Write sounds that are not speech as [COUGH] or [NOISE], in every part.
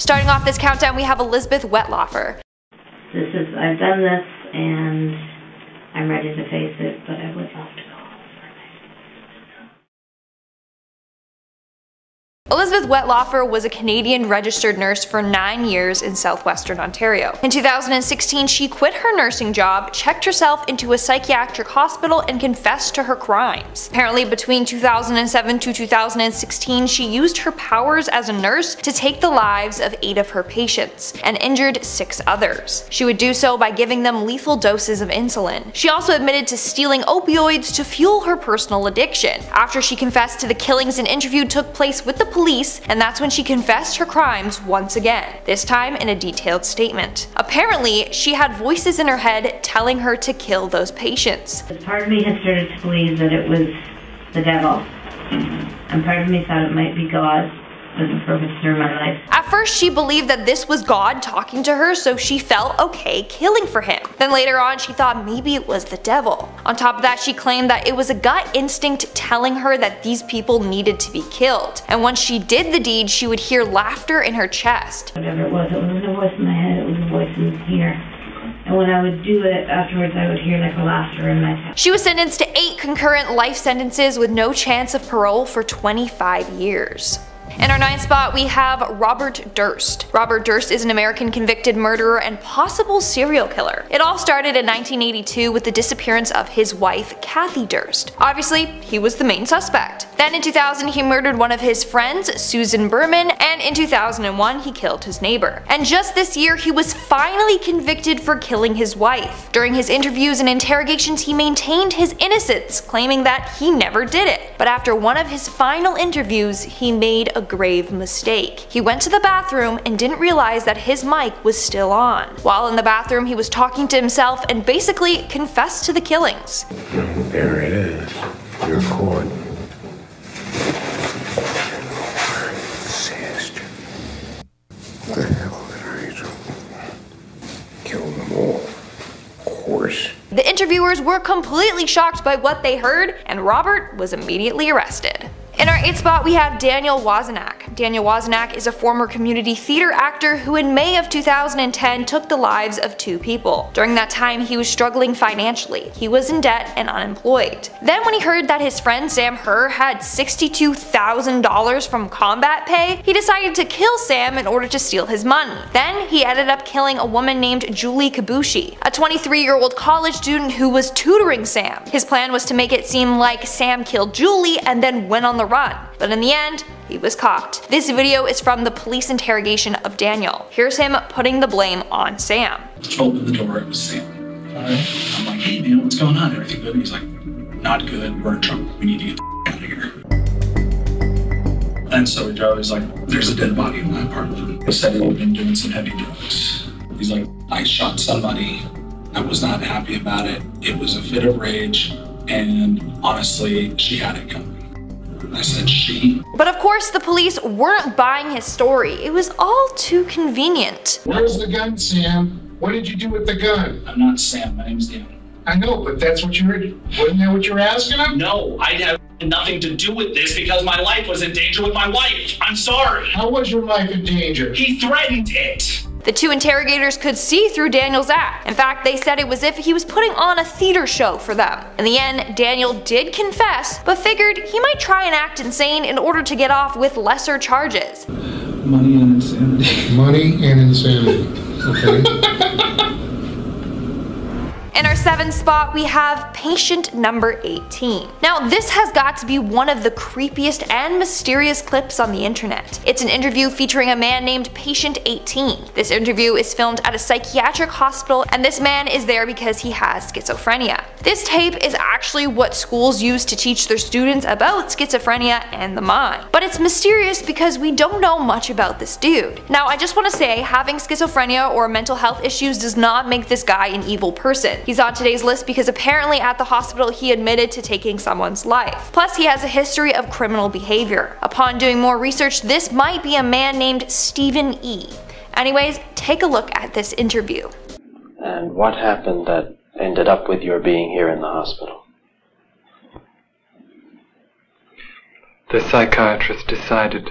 Starting off this countdown, we have Elizabeth Wettlaufer. This is, I've done this and I'm ready to face it, but I would love to Elizabeth Wettlaufer was a Canadian registered nurse for nine years in southwestern Ontario. In 2016, she quit her nursing job, checked herself into a psychiatric hospital, and confessed to her crimes. Apparently, between 2007 to 2016, she used her powers as a nurse to take the lives of eight of her patients and injured six others. She would do so by giving them lethal doses of insulin. She also admitted to stealing opioids to fuel her personal addiction. After she confessed to the killings, an interview took place with the police police, and that's when she confessed her crimes once again, this time in a detailed statement. Apparently, she had voices in her head telling her to kill those patients. Part of me had started to believe that it was the devil, and part of me thought it might be God purpose my life. At first, she believed that this was God talking to her, so she felt okay killing for him. Then later on, she thought maybe it was the devil. On top of that, she claimed that it was a gut instinct telling her that these people needed to be killed. And once she did the deed, she would hear laughter in her chest. Whatever it was, it wasn't a voice in my head, it was a voice in here. And when I would do it afterwards, I would hear like a laughter in my head. She was sentenced to eight concurrent life sentences with no chance of parole for 25 years. In our ninth spot, we have Robert Durst. Robert Durst is an American convicted murderer and possible serial killer. It all started in 1982 with the disappearance of his wife, Kathy Durst. Obviously, he was the main suspect. Then in 2000, he murdered one of his friends, Susan Berman, and in 2001, he killed his neighbor. And just this year, he was finally convicted for killing his wife. During his interviews and interrogations, he maintained his innocence, claiming that he never did it. But after one of his final interviews, he made a grave mistake. He went to the bathroom and didn't realize that his mic was still on. While in the bathroom, he was talking to himself and basically confessed to the killings. There it is. You're caught. What the hell did I do? Kill them all. Of course. The interviewers were completely shocked by what they heard, and Robert was immediately arrested. In our 8th spot we have Daniel Wozniak. Daniel Wozniak is a former community theater actor who in May of 2010 took the lives of two people. During that time he was struggling financially, he was in debt and unemployed. Then when he heard that his friend Sam Herr had $62,000 from combat pay, he decided to kill Sam in order to steal his money. Then he ended up killing a woman named Julie Kibuishi, a 23 year old college student who was tutoring Sam. His plan was to make it seem like Sam killed Julie and then went on the run. But in the end, he was caught. This video is from the police interrogation of Daniel. Here's him putting the blame on Sam. Opened the door, it was Sam. Alright. I'm like, hey man, what's going on? Everything good? And he's like, not good, we're in trouble. We need to get out of here. And so he drove, he's like, there's a dead body in my apartment. He said he'd been doing some heavy drugs. He's like, I shot somebody. I was not happy about it. It was a fit of rage. And honestly, she had it coming. I said she. But of course, the police weren't buying his story. It was all too convenient. Where's the gun, Sam? What did you do with the gun? I'm not Sam, my name's Dan. I know, but that's what you were. Wasn't that what you were asking him? No, I have nothing to do with this because my life was in danger with my wife. I'm sorry. How was your life in danger? He threatened it. The two interrogators could see through Daniel's act. In fact, they said it was if he was putting on a theater show for them. In the end, Daniel did confess, but figured he might try and act insane in order to get off with lesser charges. Money and insanity. Money and insanity. [LAUGHS] Okay. In our seventh spot, we have patient number 18. Now, this has got to be one of the creepiest and mysterious clips on the internet. It's an interview featuring a man named Patient 18. This interview is filmed at a psychiatric hospital, and this man is there because he has schizophrenia. This tape is actually what schools use to teach their students about schizophrenia and the mind. But it's mysterious because we don't know much about this dude. Now, I just want to say, having schizophrenia or mental health issues does not make this guy an evil person. He's on today's list because apparently at the hospital he admitted to taking someone's life. Plus he has a history of criminal behavior. Upon doing more research, this might be a man named Stephen E. Anyways, take a look at this interview. And what happened that ended up with your being here in the hospital? The psychiatrist decided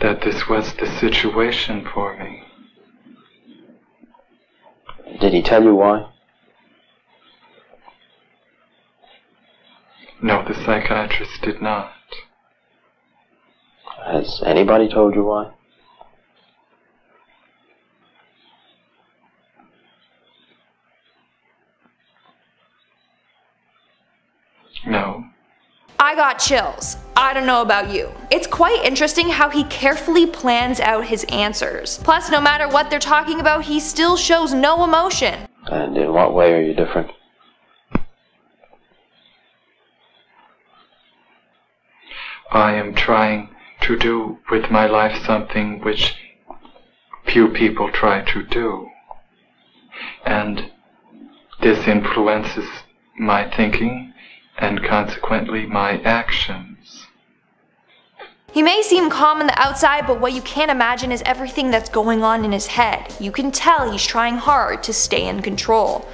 that this was the situation for me. Did he tell you why? No, the psychiatrist did not. Has anybody told you why? No. I got chills. I don't know about you. It's quite interesting how he carefully plans out his answers. Plus, no matter what they're talking about, he still shows no emotion. And in what way are you different? I am trying to do with my life something which few people try to do. And this influences my thinking and consequently my actions. He may seem calm on the outside, but what you can't imagine is everything that's going on in his head. You can tell he's trying hard to stay in control.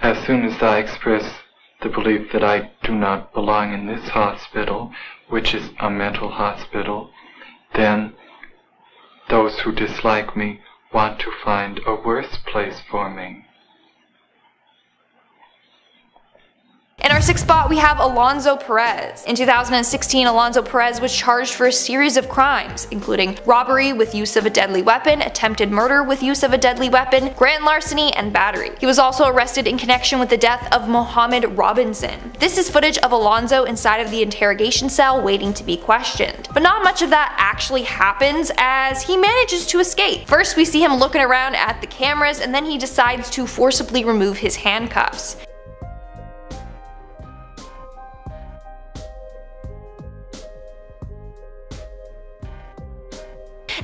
As soon as I express the belief that I do not belong in this hospital, which is a mental hospital, then those who dislike me want to find a worse place for me. In our sixth spot, we have Alonzo Perez. In 2016, Alonzo Perez was charged for a series of crimes, including robbery with use of a deadly weapon, attempted murder with use of a deadly weapon, grand larceny, and battery. He was also arrested in connection with the death of Mohammed Robinson. This is footage of Alonzo inside of the interrogation cell waiting to be questioned. But not much of that actually happens as he manages to escape. First, we see him looking around at the cameras and then he decides to forcibly remove his handcuffs.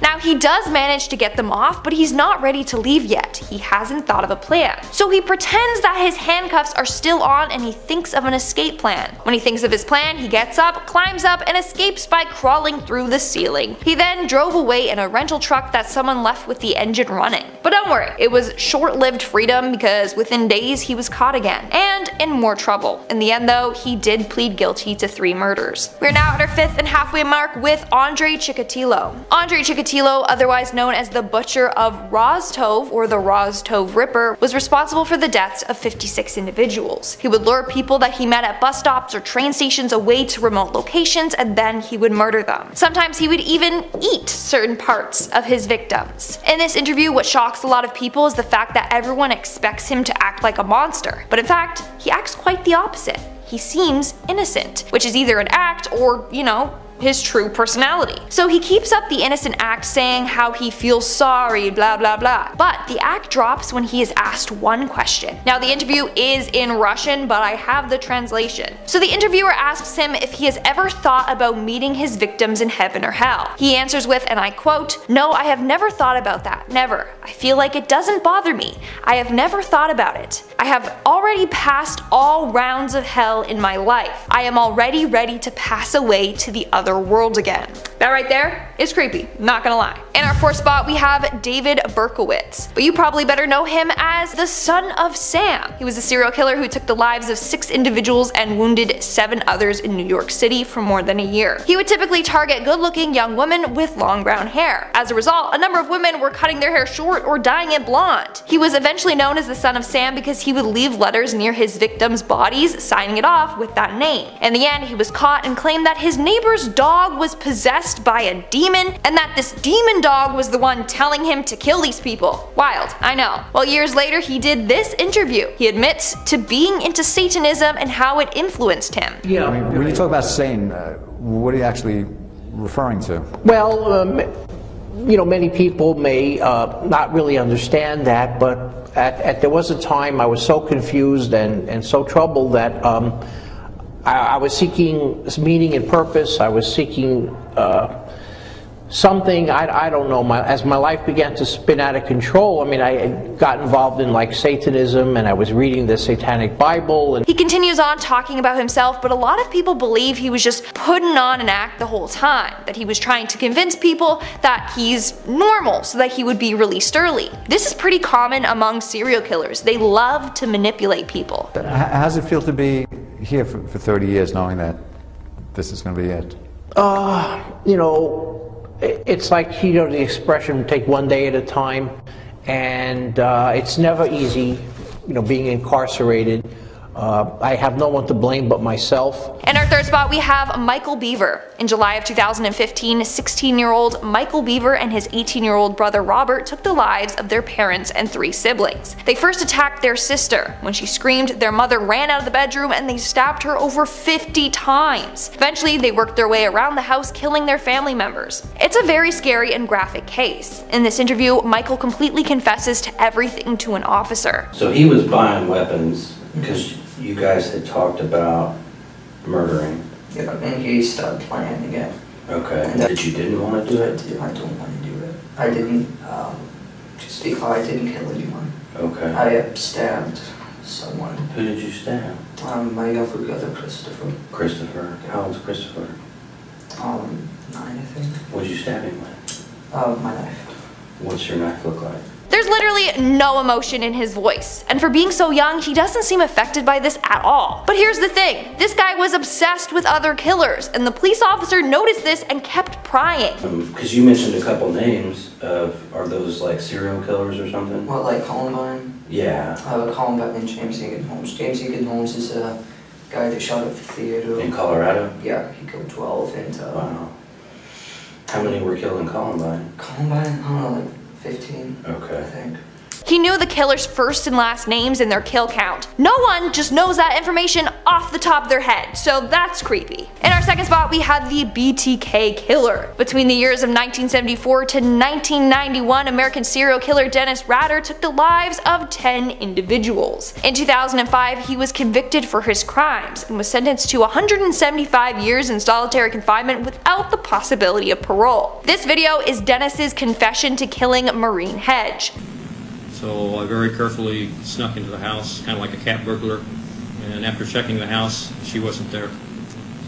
Now he does manage to get them off, but he's not ready to leave yet. He hasn't thought of a plan. So he pretends that his handcuffs are still on and he thinks of an escape plan. When he thinks of his plan, he gets up, climbs up, and escapes by crawling through the ceiling. He then drove away in a rental truck that someone left with the engine running. But don't worry, it was short-lived freedom because within days he was caught again, and in more trouble. In the end though, he did plead guilty to three murders. We're now at our fifth and halfway mark with Andrei Chikatilo. Andrei Chikatilo Chikatilo, otherwise known as the Butcher of Rostov or the Rostov Ripper, was responsible for the deaths of 56 individuals. He would lure people that he met at bus stops or train stations away to remote locations and then he would murder them. Sometimes he would even eat certain parts of his victims. In this interview, what shocks a lot of people is the fact that everyone expects him to act like a monster, but in fact, he acts quite the opposite. He seems innocent, which is either an act or, you know, his true personality. So he keeps up the innocent act saying how he feels sorry, blah blah blah. But the act drops when he is asked one question. Now the interview is in Russian, but I have the translation. So the interviewer asks him if he has ever thought about meeting his victims in heaven or hell. He answers with, and I quote, No, I have never thought about that, never. I feel like it doesn't bother me. I have never thought about it. I have already passed all rounds of hell in my life. I am already ready to pass away to the other other world again. That right there is creepy, not gonna lie. In our fourth spot, we have David Berkowitz, but you probably better know him as the son of Sam. He was a serial killer who took the lives of six individuals and wounded seven others in New York City for more than a year. He would typically target good-looking young women with long brown hair. As a result, a number of women were cutting their hair short or dyeing it blonde. He was eventually known as the son of Sam because he would leave letters near his victims' bodies, signing it off with that name. In the end, he was caught and claimed that his neighbor's dog was possessed by a demon and that this demon dog was the one telling him to kill these people. Wild, I know. Well years later he did this interview. He admits to being into Satanism and how it influenced him. Yeah. I mean, when you talk about Satan, uh, what are you actually referring to? Well, um, you know, many people may uh, not really understand that, but at, at, there was a time I was so confused and, and so troubled that um, I, I was seeking meaning and purpose. I was seeking uh, something. I, I don't know. My, as my life began to spin out of control i mean i got involved in like satanism and i was reading the satanic bible and he continues on talking about himself but a lot of people believe he was just putting on an act the whole time that he was trying to convince people that he's normal so that he would be released early this is pretty common among serial killers. They love to manipulate people. How does it feel to be here for, for 30 years knowing that this is going to be it uh, you know it's like, you know, the expression, take one day at a time. And uh, it's never easy, you know, being incarcerated. Uh, I have no one to blame but myself. In our third spot, we have Michael Beaver. In July of 2015, 16-year-old Michael Beaver and his 18-year-old brother Robert took the lives of their parents and three siblings. They first attacked their sister. When she screamed, their mother ran out of the bedroom and they stabbed her over 50 times. Eventually, they worked their way around the house, killing their family members. It's a very scary and graphic case. In this interview, Michael completely confesses to everything to an officer. So he was buying weapons because you guys had talked about murdering. Yeah, and he started planning again. Okay. And that- That you didn't want to do it? I don't want to do it. I didn't, um, just because I didn't kill anyone. Okay. I uh, stabbed someone. Who did you stab? Um, my younger brother, Christopher. Christopher. How old's Christopher? Um, nine, I think. What'd you stab him with? Uh, my knife. What's your knife look like? There's literally no emotion in his voice, and for being so young, he doesn't seem affected by this at all. But here's the thing, this guy was obsessed with other killers, and the police officer noticed this and kept prying. Because you mentioned a couple names of, are those like serial killers or something? What, like Columbine? Yeah. Uh, Columbine and James Eagan Holmes. James Eagan Holmes is a guy that shot up the theater. In Colorado? Yeah, he killed 12 and, uh, Wow. How many were killed in Columbine? Columbine, I don't know, like 15, I Okay. think. He knew the killer's first and last names and their kill count. No one just knows that information off the top of their head, so that's creepy. In our second spot, we have the BTK killer. Between the years of 1974 to 1991, American serial killer Dennis Rader took the lives of 10 individuals. In 2005, he was convicted for his crimes and was sentenced to 175 years in solitary confinement without the possibility of parole. This video is Dennis's confession to killing Marine Hedge. So I very carefully snuck into the house, kind of like a cat burglar. And after checking the house, she wasn't there.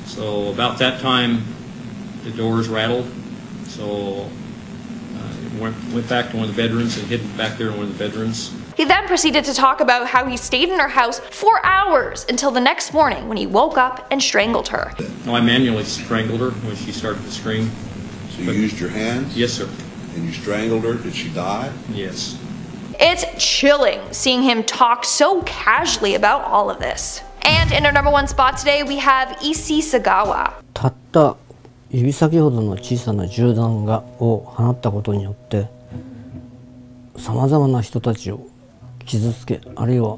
So about that time, the doors rattled. So I went, went back to one of the bedrooms and hid back there in one of the bedrooms. He then proceeded to talk about how he stayed in her house for hours until the next morning when he woke up and strangled her. No, I manually strangled her when she started to scream. So you used your hands Yes, sir. and you strangled her. Did she die? Yes. It's chilling seeing him talk so casually about all of this. And in our number one spot today, we have Issei Sagawa. たった指先ほどの小さな銃弾がを放ったことによってさまざまな人たちを傷つけあるいは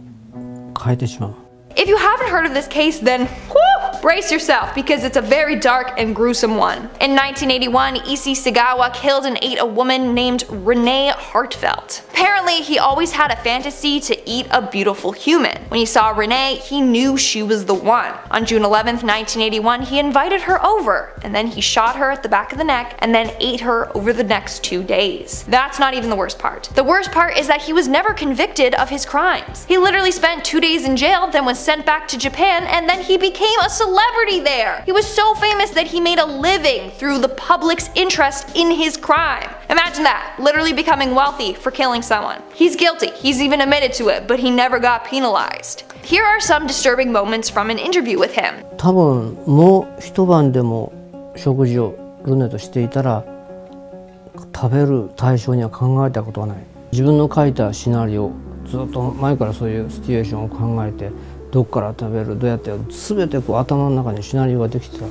変えてしまう If you haven't heard of this case, then whew, brace yourself because it's a very dark and gruesome one. In 1981, Issei Sagawa killed and ate a woman named Renee Hartevelt. Apparently, he always had a fantasy to eat a beautiful human. When he saw Renee, he knew she was the one. On June 11, 1981, he invited her over, and then he shot her at the back of the neck and then ate her over the next two days. That's not even the worst part. The worst part is that he was never convicted of his crimes. He literally spent two days in jail, then was sent back to Japan, and then he became a celebrity there. He was so famous that he made a living through the public's interest in his crime. Imagine that, literally becoming wealthy for killing someone. He's guilty, he's even admitted to it, but he never got penalized. Here are some disturbing moments from an interview with him. 多分もう一晩でも食事をルネとしていたら食べる対象には考えたことはない自分の書いたシナリオずっと前からそういうシチュエーションを考えて どっから食べるどうやって全てこう頭の中にシナリオができてた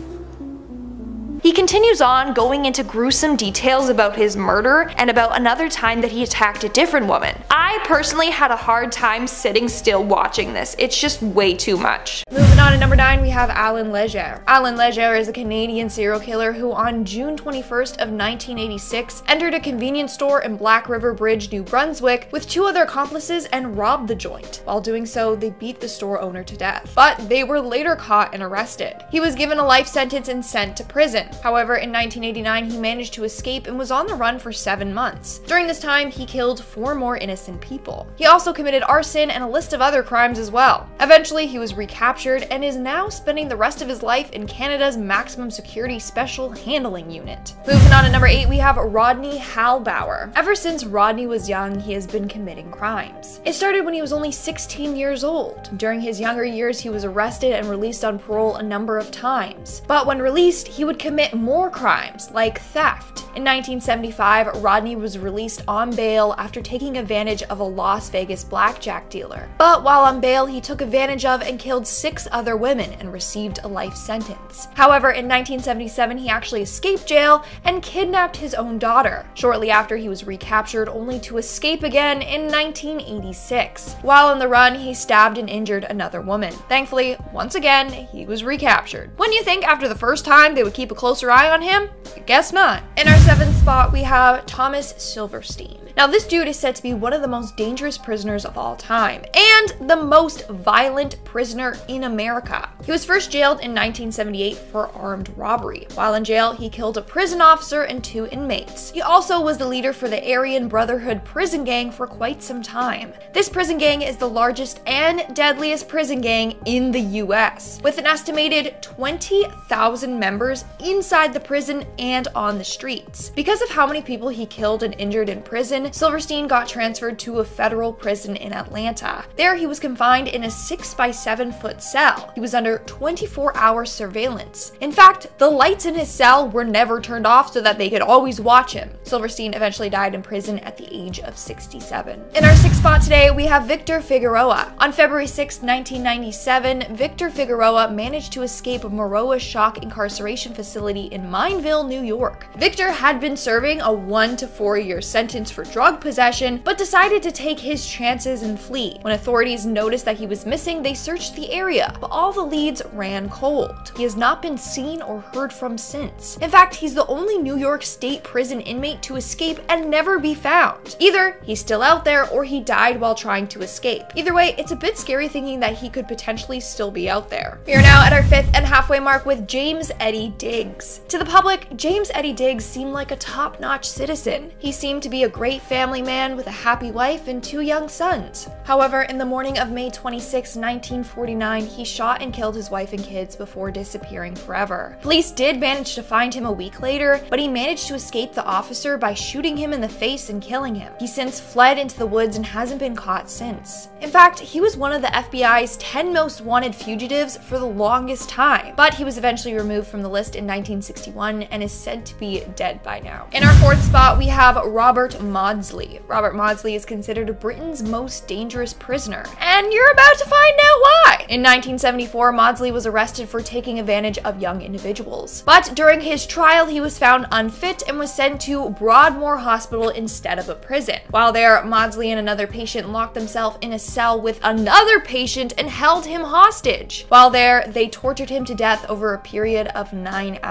He continues on going into gruesome details about his murder and about another time that he attacked a different woman. I personally had a hard time sitting still watching this, it's just way too much. Moving on to number 9 we have Alan Legere. Alan Legere is a Canadian serial killer who on June 21st of 1986 entered a convenience store in Black River Bridge, New Brunswick with two other accomplices and robbed the joint. While doing so, they beat the store owner to death. But they were later caught and arrested. He was given a life sentence and sent to prison. However, in 1989, he managed to escape and was on the run for seven months. During this time, he killed four more innocent people. He also committed arson and a list of other crimes as well. Eventually, he was recaptured and is now spending the rest of his life in Canada's maximum security special handling unit. Moving on to number 8, we have Rodney Halbower. Ever since Rodney was young, he has been committing crimes. It started when he was only 16 years old. During his younger years, he was arrested and released on parole a number of times. But when released, he would commit more crimes like theft. In 1975, Rodney was released on bail after taking advantage of a Las Vegas blackjack dealer. But while on bail, he took advantage of and killed six other women and received a life sentence. However, in 1977, he actually escaped jail and kidnapped his own daughter. Shortly after, he was recaptured only to escape again in 1986. While on the run, he stabbed and injured another woman. Thankfully, once again, he was recaptured. Wouldn't you think after the first time they would keep a closer eye on him? Guess not. In our seventh spot, we have Thomas Silverstein. Now, this dude is said to be one of the most dangerous prisoners of all time, and the most violent prisoner in America. He was first jailed in 1978 for armed robbery. While in jail, he killed a prison officer and two inmates. He also was the leader for the Aryan Brotherhood prison gang for quite some time. This prison gang is the largest and deadliest prison gang in the US, with an estimated 20,000 members inside the prison and on the streets. Because of how many people he killed and injured in prison, Silverstein got transferred to a federal prison in Atlanta. There, he was confined in a 6 by 7 foot cell. He was under 24 hour surveillance. In fact, the lights in his cell were never turned off so that they could always watch him. Silverstein eventually died in prison at the age of 67. In our sixth spot today, we have Victor Figueroa. On February 6, 1997, Victor Figueroa managed to escape Moriah Shock Incarceration Facility in Mineville, New York. Victor had been serving a one to four year sentence for drug possession, but decided to take his chances and flee. When authorities noticed that he was missing, they searched the area, but all the leads ran cold. He has not been seen or heard from since. In fact, he's the only New York State prison inmate to escape and never be found. Either he's still out there or he died while trying to escape. Either way, it's a bit scary thinking that he could potentially still be out there. We are now at our fifth and halfway mark with James Eddie Diggs. To the public, James Eddie Diggs seemed like a top-notch citizen. He seemed to be a great family man with a happy wife and two young sons. However, in the morning of May 26, 1949, he shot and killed his wife and kids before disappearing forever. Police did manage to find him a week later, but he managed to escape the officer by shooting him in the face and killing him. He since fled into the woods and hasn't been caught since. In fact, he was one of the FBI's 10 most wanted fugitives for the longest time, but he was eventually removed from the list in 1961 and is said to be dead by now. In our fourth spot, we have Robert Maudsley. Robert Maudsley is considered Britain's most dangerous prisoner, and you're about to find out why. In 1974, Maudsley was arrested for taking advantage of young individuals. But during his trial, he was found unfit and was sent to Broadmoor Hospital instead of a prison. While there, Maudsley and another patient locked themselves in a cell with another patient and held him hostage. While there, they tortured him to death over a period of nine hours.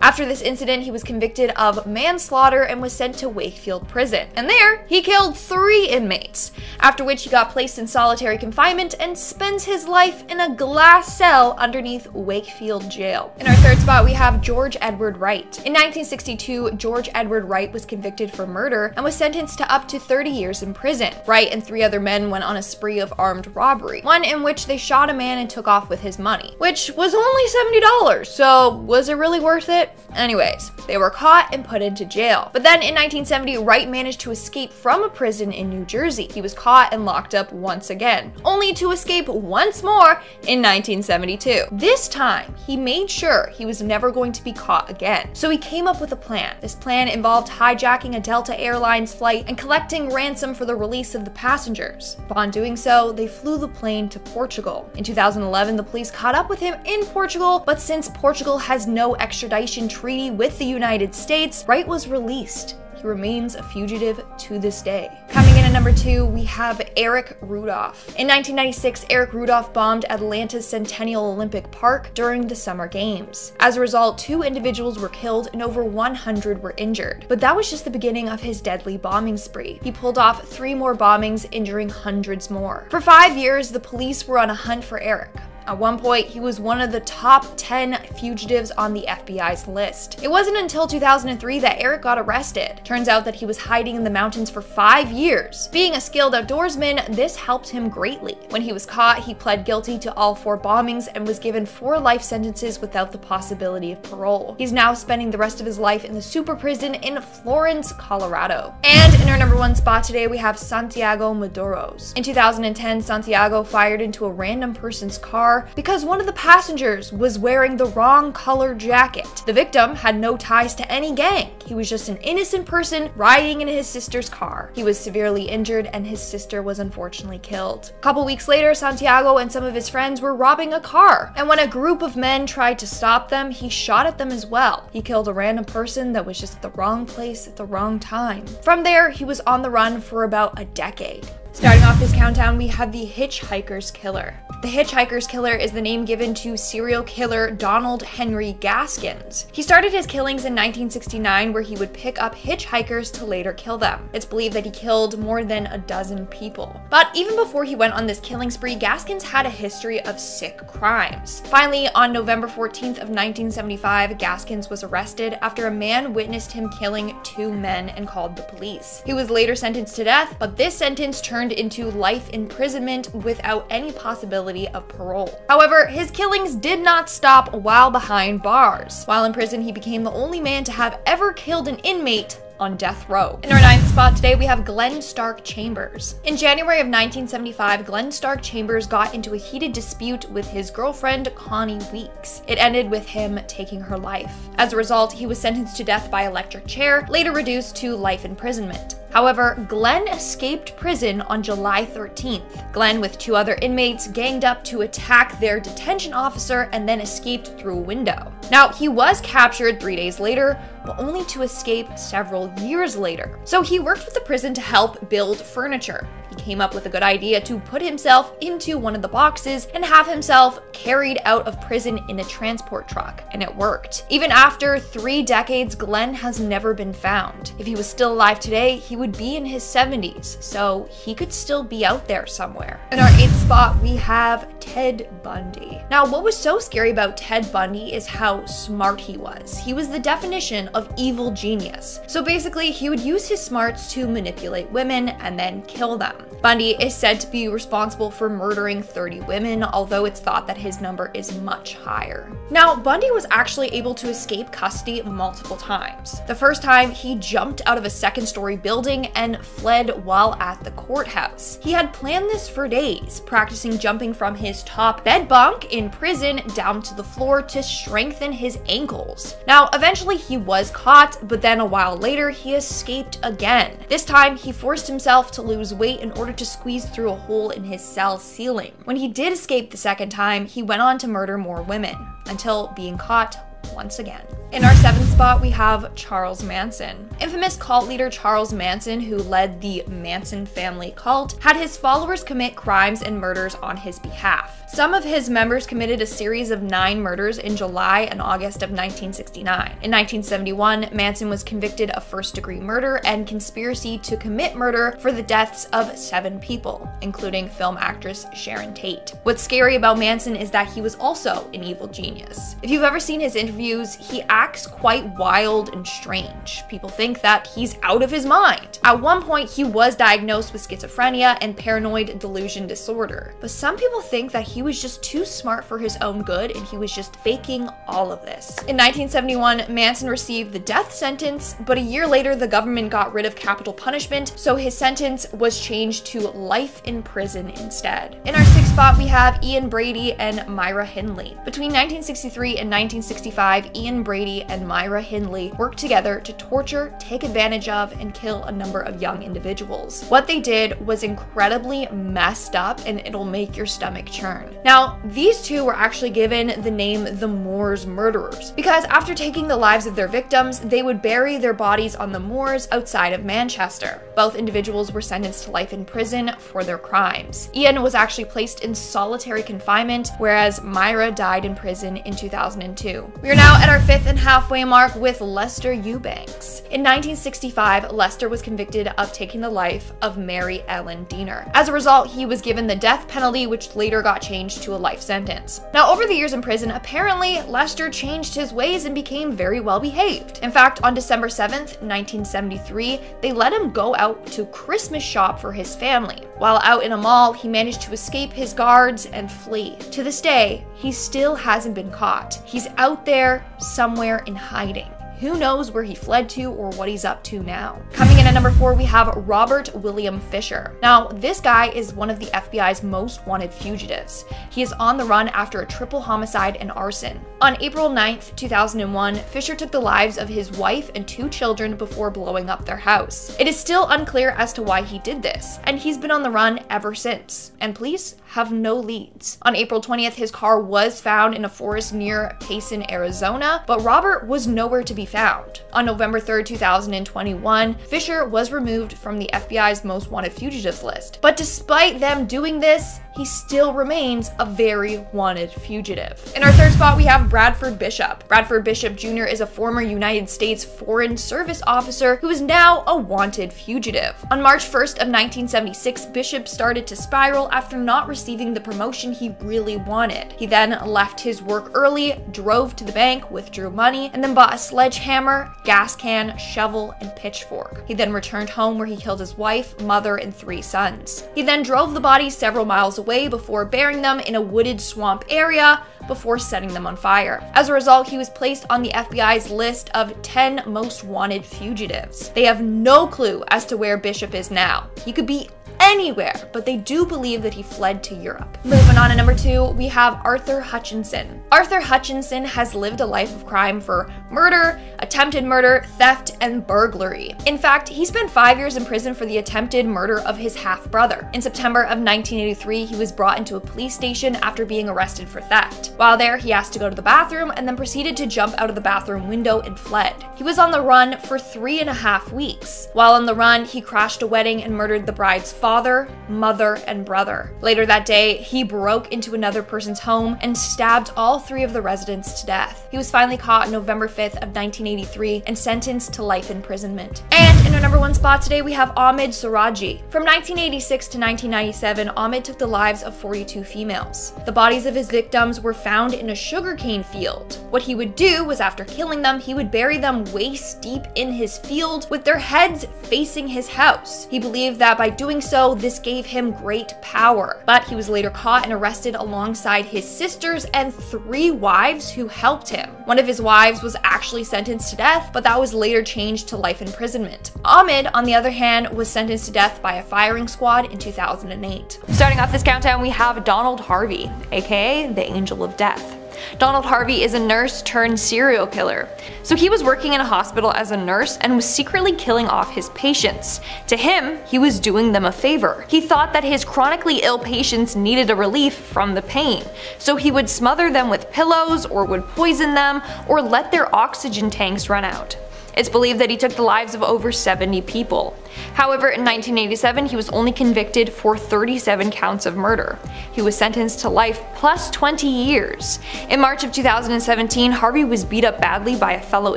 After this incident, he was convicted of manslaughter and was sent to Wakefield Prison. And there, he killed three inmates, after which he got placed in solitary confinement and spends his life in a glass cell underneath Wakefield Jail. In our third spot, we have George Edward Wright. In 1962, George Edward Wright was convicted for murder and was sentenced to up to 30 years in prison. Wright and three other men went on a spree of armed robbery, one in which they shot a man and took off with his money, which was only $70, so was it really worth it? Anyways, they were caught and put into jail. But then in 1970, Wright managed to escape from a prison in New Jersey. He was caught and locked up once again, only to escape once more in 1972. This time, he made sure he was never going to be caught again. So he came up with a plan. This plan involved hijacking a Delta Airlines flight and collecting ransom for the release of the passengers. Upon doing so, they flew the plane to Portugal. In 2011, the police caught up with him in Portugal, but since Portugal has no extradition treaty with the United States, Wright was released. He remains a fugitive to this day. Coming in at number two, we have Eric Rudolph. In 1996, Eric Rudolph bombed Atlanta's Centennial Olympic Park during the Summer Games. As a result, two individuals were killed and over 100 were injured. But that was just the beginning of his deadly bombing spree. He pulled off three more bombings, injuring hundreds more. For five years, the police were on a hunt for Eric. At one point, he was one of the top 10 fugitives on the FBI's list. It wasn't until 2003 that Eric got arrested. Turns out that he was hiding in the mountains for five years. Being a skilled outdoorsman, this helped him greatly. When he was caught, he pled guilty to all four bombings and was given four life sentences without the possibility of parole. He's now spending the rest of his life in the super prison in Florence, Colorado. And in our number one spot today, we have Santiago Mederos. In 2010, Santiago fired into a random person's car because one of the passengers was wearing the wrong color jacket. The victim had no ties to any gang. He was just an innocent person riding in his sister's car. He was severely injured and his sister was unfortunately killed. A couple weeks later, Santiago and some of his friends were robbing a car, and when a group of men tried to stop them, he shot at them as well. He killed a random person that was just at the wrong place at the wrong time. From there, he was on the run for about a decade. Starting off this countdown, we have the Hitchhiker's Killer. The Hitchhiker's Killer is the name given to serial killer Donald Henry Gaskins. He started his killings in 1969 where he would pick up hitchhikers to later kill them. It's believed that he killed more than a dozen people. But even before he went on this killing spree, Gaskins had a history of sick crimes. Finally, on November 14th of 1975, Gaskins was arrested after a man witnessed him killing two men and called the police. He was later sentenced to death, but this sentence turned into life imprisonment without any possibility of parole. However, his killings did not stop while behind bars. While in prison, he became the only man to have ever killed an inmate on death row. In our ninth spot today, we have Glenn Stark Chambers. In January of 1975, Glenn Stark Chambers got into a heated dispute with his girlfriend, Connie Weeks. It ended with him taking her life. As a result, he was sentenced to death by electric chair, later reduced to life imprisonment. However, Glenn escaped prison on July 13th. Glenn, with two other inmates, ganged up to attack their detention officer and then escaped through a window. Now, he was captured three days later, but only to escape several years later. So he worked with the prison to help build furniture. He came up with a good idea to put himself into one of the boxes and have himself carried out of prison in a transport truck, and it worked. Even after three decades, Glenn has never been found. If he was still alive today, he would be in his 70s, so he could still be out there somewhere. In our eighth spot, we have Ted Bundy. Now, what was so scary about Ted Bundy is how smart he was. He was the definition of evil genius. So basically, he would use his smarts to manipulate women and then kill them. Bundy is said to be responsible for murdering 30 women, although it's thought that his number is much higher. Now, Bundy was actually able to escape custody multiple times. The first time, he jumped out of a second story building and fled while at the courthouse. He had planned this for days, practicing jumping from his top bed bunk in prison down to the floor to strengthen his ankles. Now, eventually he was caught, but then a while later, he escaped again. This time, he forced himself to lose weight in order to squeeze through a hole in his cell ceiling. When he did escape the second time, he went on to murder more women, until being caught once again. In our seventh spot, we have Charles Manson. Infamous cult leader Charles Manson, who led the Manson family cult, had his followers commit crimes and murders on his behalf. Some of his members committed a series of nine murders in July and August of 1969. In 1971, Manson was convicted of first degree murder and conspiracy to commit murder for the deaths of seven people, including film actress Sharon Tate. What's scary about Manson is that he was also an evil genius. If you've ever seen his interviews, he acts quite wild and strange. People think that he's out of his mind. At one point, he was diagnosed with schizophrenia and paranoid delusion disorder, but some people think that he was just too smart for his own good and he was just faking all of this. In 1971, Manson received the death sentence, but a year later, the government got rid of capital punishment, so his sentence was changed to life in prison instead. In our sixth spot, we have Ian Brady and Myra Hindley. Between 1963 and 1965, Ian Brady and Myra Hindley worked together to torture, take advantage of, and kill a number of young individuals. What they did was incredibly messed up and it'll make your stomach churn. Now, these two were actually given the name the Moors murderers because after taking the lives of their victims, they would bury their bodies on the moors outside of Manchester. Both individuals were sentenced to life in prison for their crimes. Ian was actually placed in solitary confinement, whereas Myra died in prison in 2002. We are now at our fifth and halfway mark with Lester Eubanks. In 1965, Lester was convicted of taking the life of Mary Ellen Deener. As a result, he was given the death penalty, which later got changed to a life sentence. Now, over the years in prison, apparently Lester changed his ways and became very well behaved. In fact, on December 7th, 1973, they let him go out to Christmas shop for his family. While out in a mall, he managed to escape his guards and flee. To this day, he still hasn't been caught. He's out there somewhere in hiding. Who knows where he fled to or what he's up to now. Coming in at number four, we have Robert William Fisher. Now, this guy is one of the FBI's most wanted fugitives. He is on the run after a triple homicide and arson. On April 9th, 2001, Fisher took the lives of his wife and two children before blowing up their house. It is still unclear as to why he did this, and he's been on the run ever since. And police have no leads. On April 20th, his car was found in a forest near Payson, Arizona, but Robert was nowhere to be found. On November 3rd, 2021, Fisher was removed from the FBI's most wanted fugitives list. But despite them doing this, he still remains a very wanted fugitive. In our third spot, we have Bradford Bishop. Bradford Bishop Jr. is a former United States Foreign Service officer who is now a wanted fugitive. On March 1st of 1976, Bishop started to spiral after not receiving the promotion he really wanted. He then left his work early, drove to the bank, withdrew money, and then bought a sledgehammer, gas can, shovel, and pitchfork. He then returned home where he killed his wife, mother, and three sons. He then drove the bodies several miles away away before burying them in a wooded swamp area before setting them on fire. As a result, he was placed on the FBI's list of 10 most wanted fugitives. They have no clue as to where Bishop is now. He could be anywhere, but they do believe that he fled to Europe. Moving on to number two, we have Arthur Hutchinson. Arthur Hutchinson has lived a life of crime for murder, attempted murder, theft, and burglary. In fact, he spent five years in prison for the attempted murder of his half brother. In September of 1983, he was brought into a police station after being arrested for theft. While there, he asked to go to the bathroom and then proceeded to jump out of the bathroom window and fled. He was on the run for three and a half weeks. While on the run, he crashed a wedding and murdered the bride's father father, mother, and brother. Later that day, he broke into another person's home and stabbed all three of the residents to death. He was finally caught on November 5th of 1983 and sentenced to life imprisonment. And in our number one spot today, we have Ahmed Suradji. From 1986 to 1997, Ahmed took the lives of 42 females. The bodies of his victims were found in a sugarcane field. What he would do was after killing them, he would bury them waist deep in his field with their heads facing his house. He believed that by doing so, this gave him great power. But he was later caught and arrested alongside his sisters and three wives who helped him. One of his wives was actually sentenced to death, but that was later changed to life imprisonment. Ahmed, on the other hand, was sentenced to death by a firing squad in 2008. Starting off this countdown, we have Donald Harvey, aka the Angel of Death. Donald Harvey is a nurse turned serial killer. So he was working in a hospital as a nurse and was secretly killing off his patients. To him, he was doing them a favor. He thought that his chronically ill patients needed a relief from the pain, so he would smother them with pillows or would poison them or let their oxygen tanks run out. It's believed that he took the lives of over 70 people. However, in 1987, he was only convicted for 37 counts of murder. He was sentenced to life plus 20 years. In March of 2017, Harvey was beat up badly by a fellow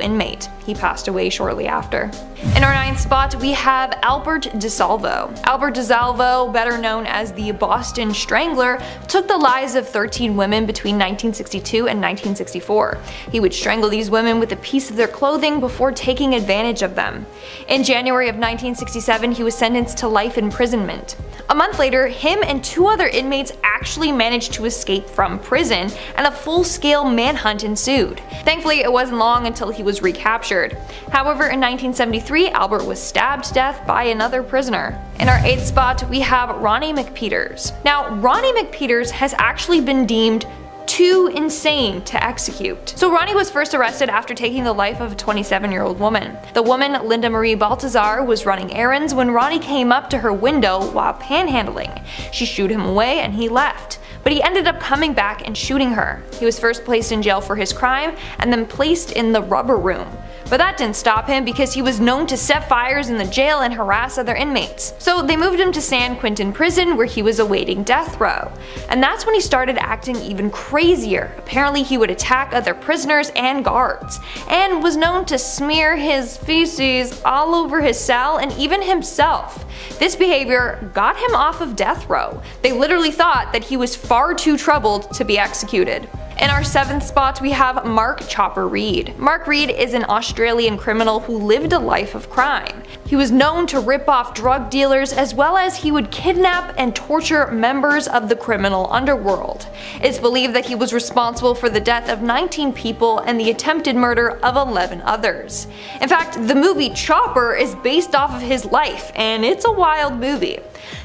inmate. He passed away shortly after. In our ninth spot, we have Albert DeSalvo. Albert DeSalvo, better known as the Boston Strangler, took the lives of 13 women between 1962 and 1964. He would strangle these women with a piece of their clothing before taking advantage of them. In January of 1964, 1967, he was sentenced to life imprisonment. A month later, him and two other inmates actually managed to escape from prison, and a full-scale manhunt ensued. Thankfully, it wasn't long until he was recaptured. However, in 1973, Albert was stabbed to death by another prisoner. In our 8th spot, we have Ronnie McPeters. Now, Ronnie McPeters has actually been deemed too insane to execute. So Ronnie was first arrested after taking the life of a 27 year old woman. The woman, Linda Marie Baltazar, was running errands when Ronnie came up to her window while panhandling. She shooed him away and he left but he ended up coming back and shooting her. He was first placed in jail for his crime and then placed in the rubber room. But that didn't stop him because he was known to set fires in the jail and harass other inmates. So they moved him to San Quentin prison where he was awaiting death row. And that's when he started acting even crazier. Apparently he would attack other prisoners and guards, and was known to smear his feces all over his cell and even himself. This behavior got him off of death row. They literally thought that he was far too troubled to be executed. In our seventh spot, we have Mark Chopper Read. Mark Read is an Australian criminal who lived a life of crime. He was known to rip off drug dealers as well as he would kidnap and torture members of the criminal underworld. It's believed that he was responsible for the death of 19 people and the attempted murder of 11 others. In fact, the movie Chopper is based off of his life, and it's a wild movie.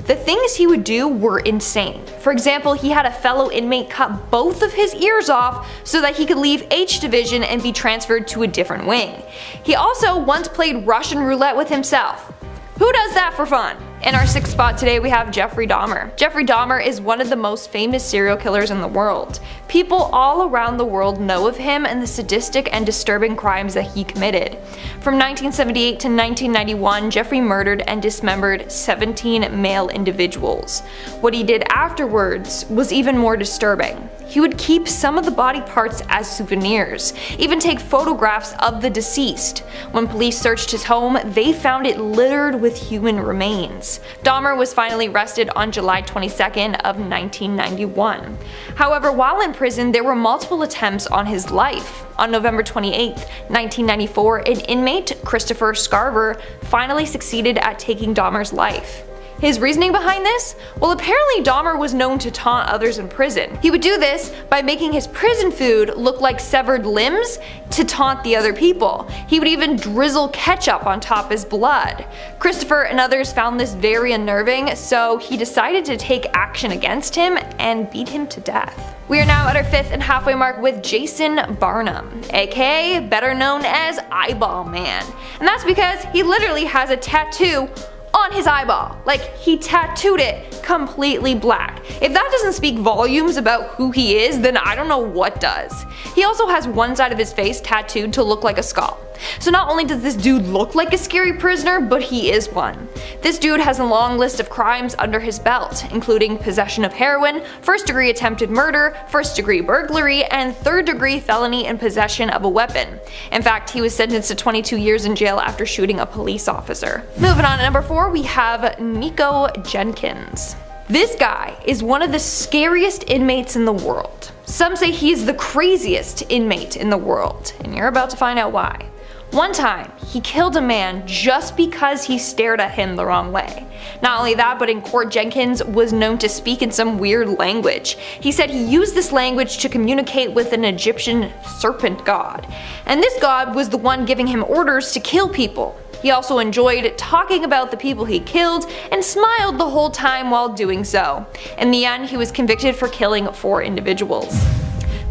The things he would do were insane. For example, he had a fellow inmate cut both of his ears off so that he could leave H Division and be transferred to a different wing. He also once played Russian roulette with himself. Who does that for fun? In our sixth spot today we have Jeffrey Dahmer. Jeffrey Dahmer is one of the most famous serial killers in the world. People all around the world know of him and the sadistic and disturbing crimes that he committed. From 1978 to 1991, Jeffrey murdered and dismembered 17 male individuals. What he did afterwards was even more disturbing. He would keep some of the body parts as souvenirs, even take photographs of the deceased. When police searched his home, they found it littered with human remains. Dahmer was finally arrested on July 22nd of 1991. However, while in prison, there were multiple attempts on his life. On November 28, 1994, an inmate, Christopher Scarver, finally succeeded at taking Dahmer's life. His reasoning behind this? Well, apparently Dahmer was known to taunt others in prison. He would do this by making his prison food look like severed limbs to taunt the other people. He would even drizzle ketchup on top his blood. Christopher and others found this very unnerving, so he decided to take action against him and beat him to death. We are now at our fifth and halfway mark with Jason Barnum, aka better known as Eyeball Man. And that's because he literally has a tattoo on his eyeball. Like, he tattooed it completely black. If that doesn't speak volumes about who he is, then I don't know what does. He also has one side of his face tattooed to look like a skull. So not only does this dude look like a scary prisoner, but he is one. This dude has a long list of crimes under his belt, including possession of heroin, first degree attempted murder, first degree burglary, and third degree felony in possession of a weapon. In fact, he was sentenced to 22 years in jail after shooting a police officer. Moving on to number 4, we have Nico Jenkins. This guy is one of the scariest inmates in the world. Some say he is the craziest inmate in the world, and you're about to find out why. One time, he killed a man just because he stared at him the wrong way. Not only that, but in court Jenkins was known to speak in some weird language. He said he used this language to communicate with an Egyptian serpent god. And this god was the one giving him orders to kill people. He also enjoyed talking about the people he killed and smiled the whole time while doing so. In the end, he was convicted for killing four individuals.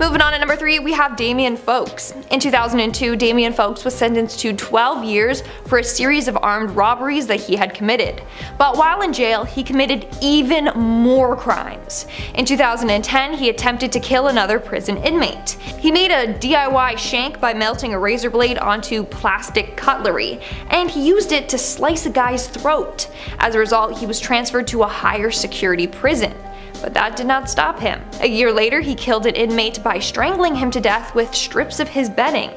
Moving on to number 3, we have Damien Fowkes. In 2002, Damien Fowkes was sentenced to 12 years for a series of armed robberies that he had committed. But while in jail, he committed even more crimes. In 2010, he attempted to kill another prison inmate. He made a DIY shank by melting a razor blade onto plastic cutlery, and he used it to slice a guy's throat. As a result, he was transferred to a higher security prison but that did not stop him. A year later, he killed an inmate by strangling him to death with strips of his bedding.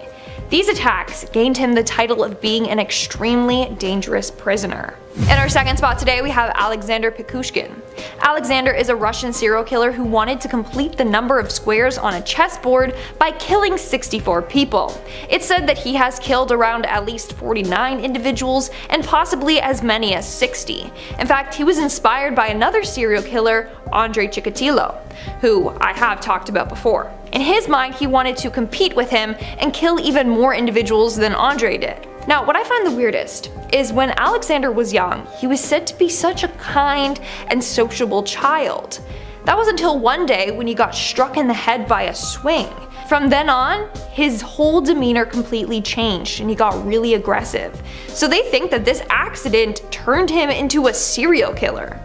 These attacks gained him the title of being an extremely dangerous prisoner. In our second spot today we have Alexander Pikushkin. Alexander is a Russian serial killer who wanted to complete the number of squares on a chessboard by killing 64 people. It's said that he has killed around at least 49 individuals and possibly as many as 60. In fact, he was inspired by another serial killer, Andrei Chikatilo, who I have talked about before. In his mind, he wanted to compete with him and kill even more individuals than Andre did. Now, what I find the weirdest is when Alexander was young, he was said to be such a kind and sociable child. That was until one day when he got struck in the head by a swing. From then on, his whole demeanor completely changed and he got really aggressive. So they think that this accident turned him into a serial killer.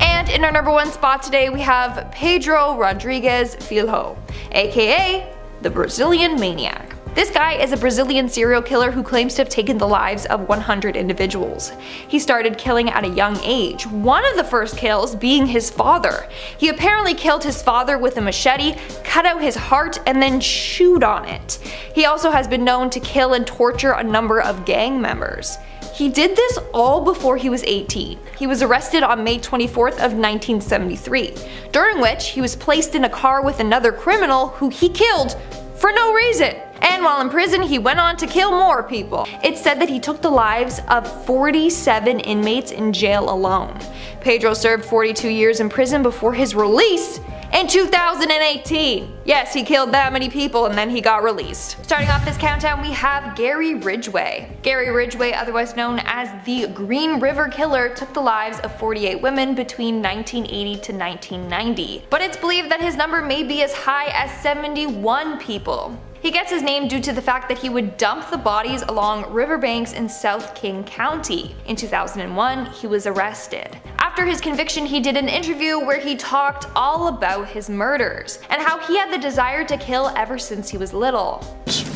And in our number one spot today, we have Pedro Rodriguez Filho, aka the Brazilian Maniac. This guy is a Brazilian serial killer who claims to have taken the lives of 100 individuals. He started killing at a young age, one of the first kills being his father. He apparently killed his father with a machete, cut out his heart, and then chewed on it. He also has been known to kill and torture a number of gang members. He did this all before he was 18. He was arrested on May 24th of 1973, during which he was placed in a car with another criminal who he killed for no reason. And while in prison, he went on to kill more people. It's said that he took the lives of 47 inmates in jail alone. Pedro served 42 years in prison before his release in 2018. Yes, he killed that many people and then he got released. Starting off this countdown, we have Gary Ridgway. Gary Ridgway, otherwise known as the Green River Killer, took the lives of 48 women between 1980 to 1990. But it's believed that his number may be as high as 71 people. He gets his name due to the fact that he would dump the bodies along riverbanks in South King County. In 2001, he was arrested. After his conviction, he did an interview where he talked all about his murders and how he had the desire to kill ever since he was little.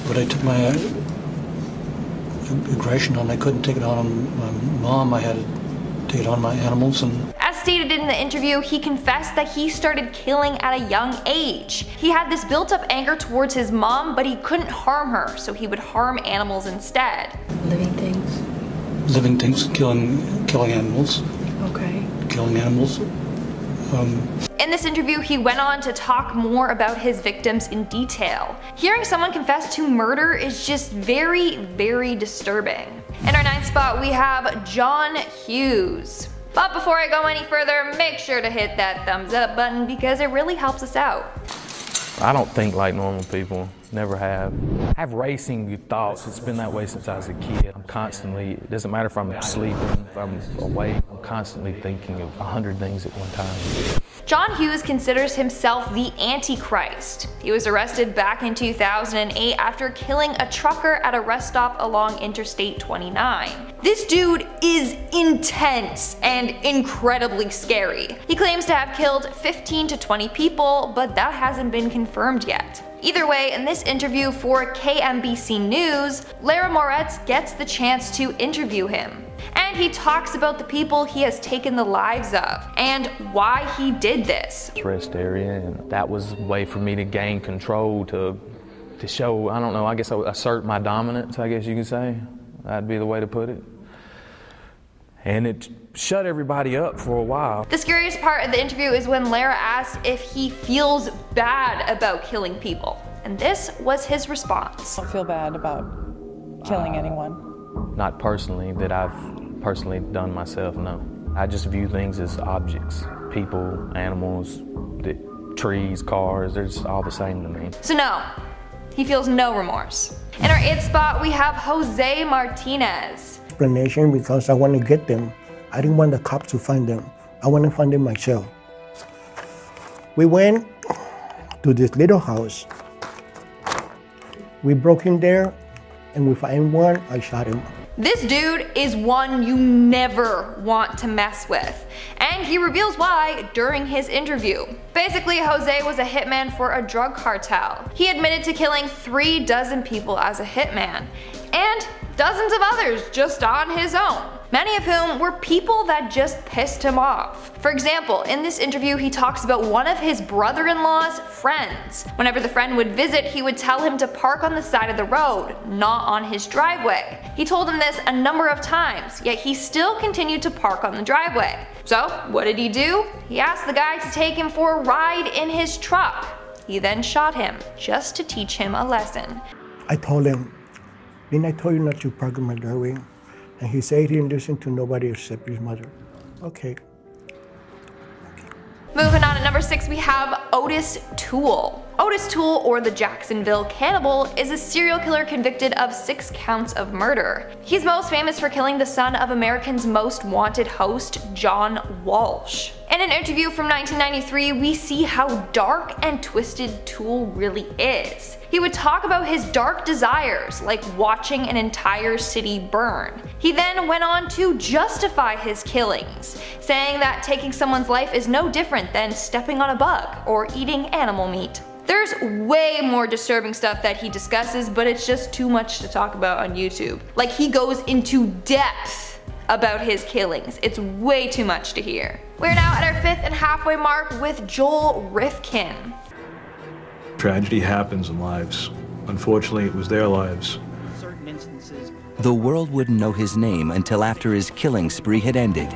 But I took my uh, aggression on, I couldn't take it on my mom, I had to take it on my animals and as stated in the interview, he confessed that he started killing at a young age. He had this built up anger towards his mom, but he couldn't harm her, so he would harm animals instead. Living things? living things, killing killing animals, Okay. killing animals. Um, In this interview, he went on to talk more about his victims in detail. Hearing someone confess to murder is just very, very disturbing. In our ninth spot, we have John Hughes. But before I go any further, make sure to hit that thumbs up button because it really helps us out. I don't think like normal people. Never have. I have racing thoughts. It's been that way since I was a kid. I'm constantly, it doesn't matter if I'm sleeping, if I'm awake, I'm constantly thinking of a hundred things at one time. John Hughes considers himself the Antichrist. He was arrested back in 2008 after killing a trucker at a rest stop along Interstate 29. This dude is intense and incredibly scary. He claims to have killed 15 to 20 people, but that hasn't been confirmed yet. Either way, in this interview for KMBC News, Lara Moretz gets the chance to interview him. And he talks about the people he has taken the lives of, and why he did this. Rest area, and that was a way for me to gain control, to, to show, I don't know, I guess I would assert my dominance, I guess you could say. That'd be the way to put it. And it shut everybody up for a while. The scariest part of the interview is when Lara asked if he feels bad about killing people. And this was his response. I don't feel bad about killing uh, anyone. Not personally, that I've personally done myself, no. I just view things as objects people, animals, the trees, cars, they're just all the same to me. So no, he feels no remorse. In our eighth spot, we have Jose Martinez. explanation because I want to get them. I didn't want the cops to find them. I want to find them myself. We went to this little house. We broke in there and we find one, I shot him. This dude is one you never want to mess with. And he reveals why during his interview. Basically, Jose was a hitman for a drug cartel. He admitted to killing three dozen people as a hitman, and dozens of others just on his own. Many of whom were people that just pissed him off. For example, in this interview he talks about one of his brother-in-law's friends. Whenever the friend would visit, he would tell him to park on the side of the road, not on his driveway. He told him this a number of times, yet he still continued to park on the driveway. So, what did he do? He asked the guy to take him for a ride in his truck. He then shot him, just to teach him a lesson. I told him, didn't I tell you not to park in my driveway? And he said he didn't listen to nobody except his mother. Okay. Moving on at number 6 we have Otis Toole. Otis Toole, or the Jacksonville Cannibal, is a serial killer convicted of 6 counts of murder. He's most famous for killing the son of American's most wanted host, John Walsh. In an interview from 1993, we see how dark and twisted Toole really is. He would talk about his dark desires, like watching an entire city burn. He then went on to justify his killings, saying that taking someone's life is no different than stepping on a bug or eating animal meat. There's way more disturbing stuff that he discusses, but it's just too much to talk about on YouTube. Like he goes into depth about his killings. It's way too much to hear. We're now at our fifth and halfway mark with Joel Rifkin. Tragedy happens in lives. Unfortunately, it was their lives. certain instances The world wouldn't know his name until after his killing spree had ended.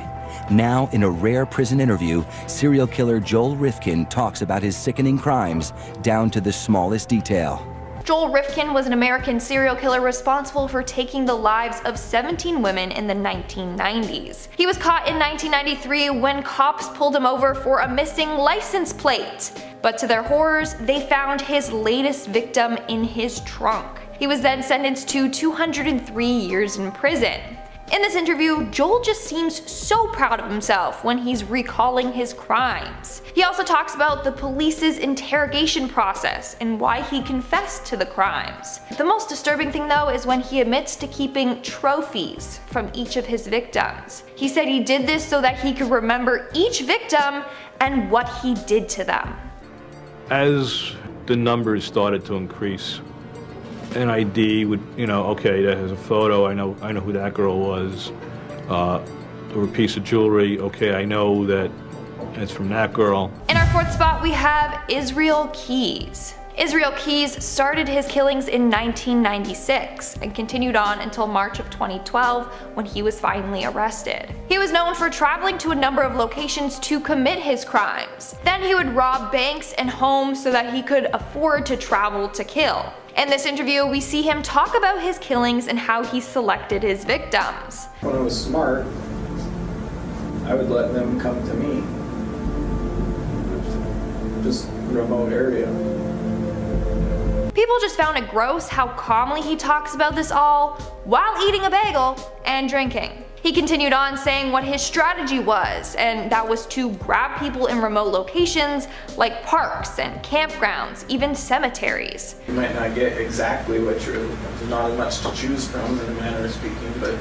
Now, in a rare prison interview, serial killer Joel Rifkin talks about his sickening crimes down to the smallest detail. Joel Rifkin was an American serial killer responsible for taking the lives of 17 women in the 1990s. He was caught in 1993 when cops pulled him over for a missing license plate. But to their horrors, they found his latest victim in his trunk. He was then sentenced to 203 years in prison. In this interview, Joel just seems so proud of himself when he's recalling his crimes. He also talks about the police's interrogation process and why he confessed to the crimes. The most disturbing thing though is when he admits to keeping trophies from each of his victims. He said he did this so that he could remember each victim and what he did to them. As the numbers started to increase, an ID would, you know, okay, that has a photo. I know, I know who that girl was. Uh, or a piece of jewelry. Okay, I know that it's from that girl. In our fourth spot, we have Israel Keys. Israel Keys started his killings in 1996 and continued on until March of 2012 when he was finally arrested. He was known for traveling to a number of locations to commit his crimes. Then he would rob banks and homes so that he could afford to travel to kill. In this interview, we see him talk about his killings and how he selected his victims. When I was smart, I would let them come to me. Just remote area. People just found it gross how calmly he talks about this all while eating a bagel and drinking. He continued on saying what his strategy was, and that was to grab people in remote locations like parks and campgrounds, even cemeteries. You might not get exactly what you're, there's not as much to choose from in a manner of speaking, but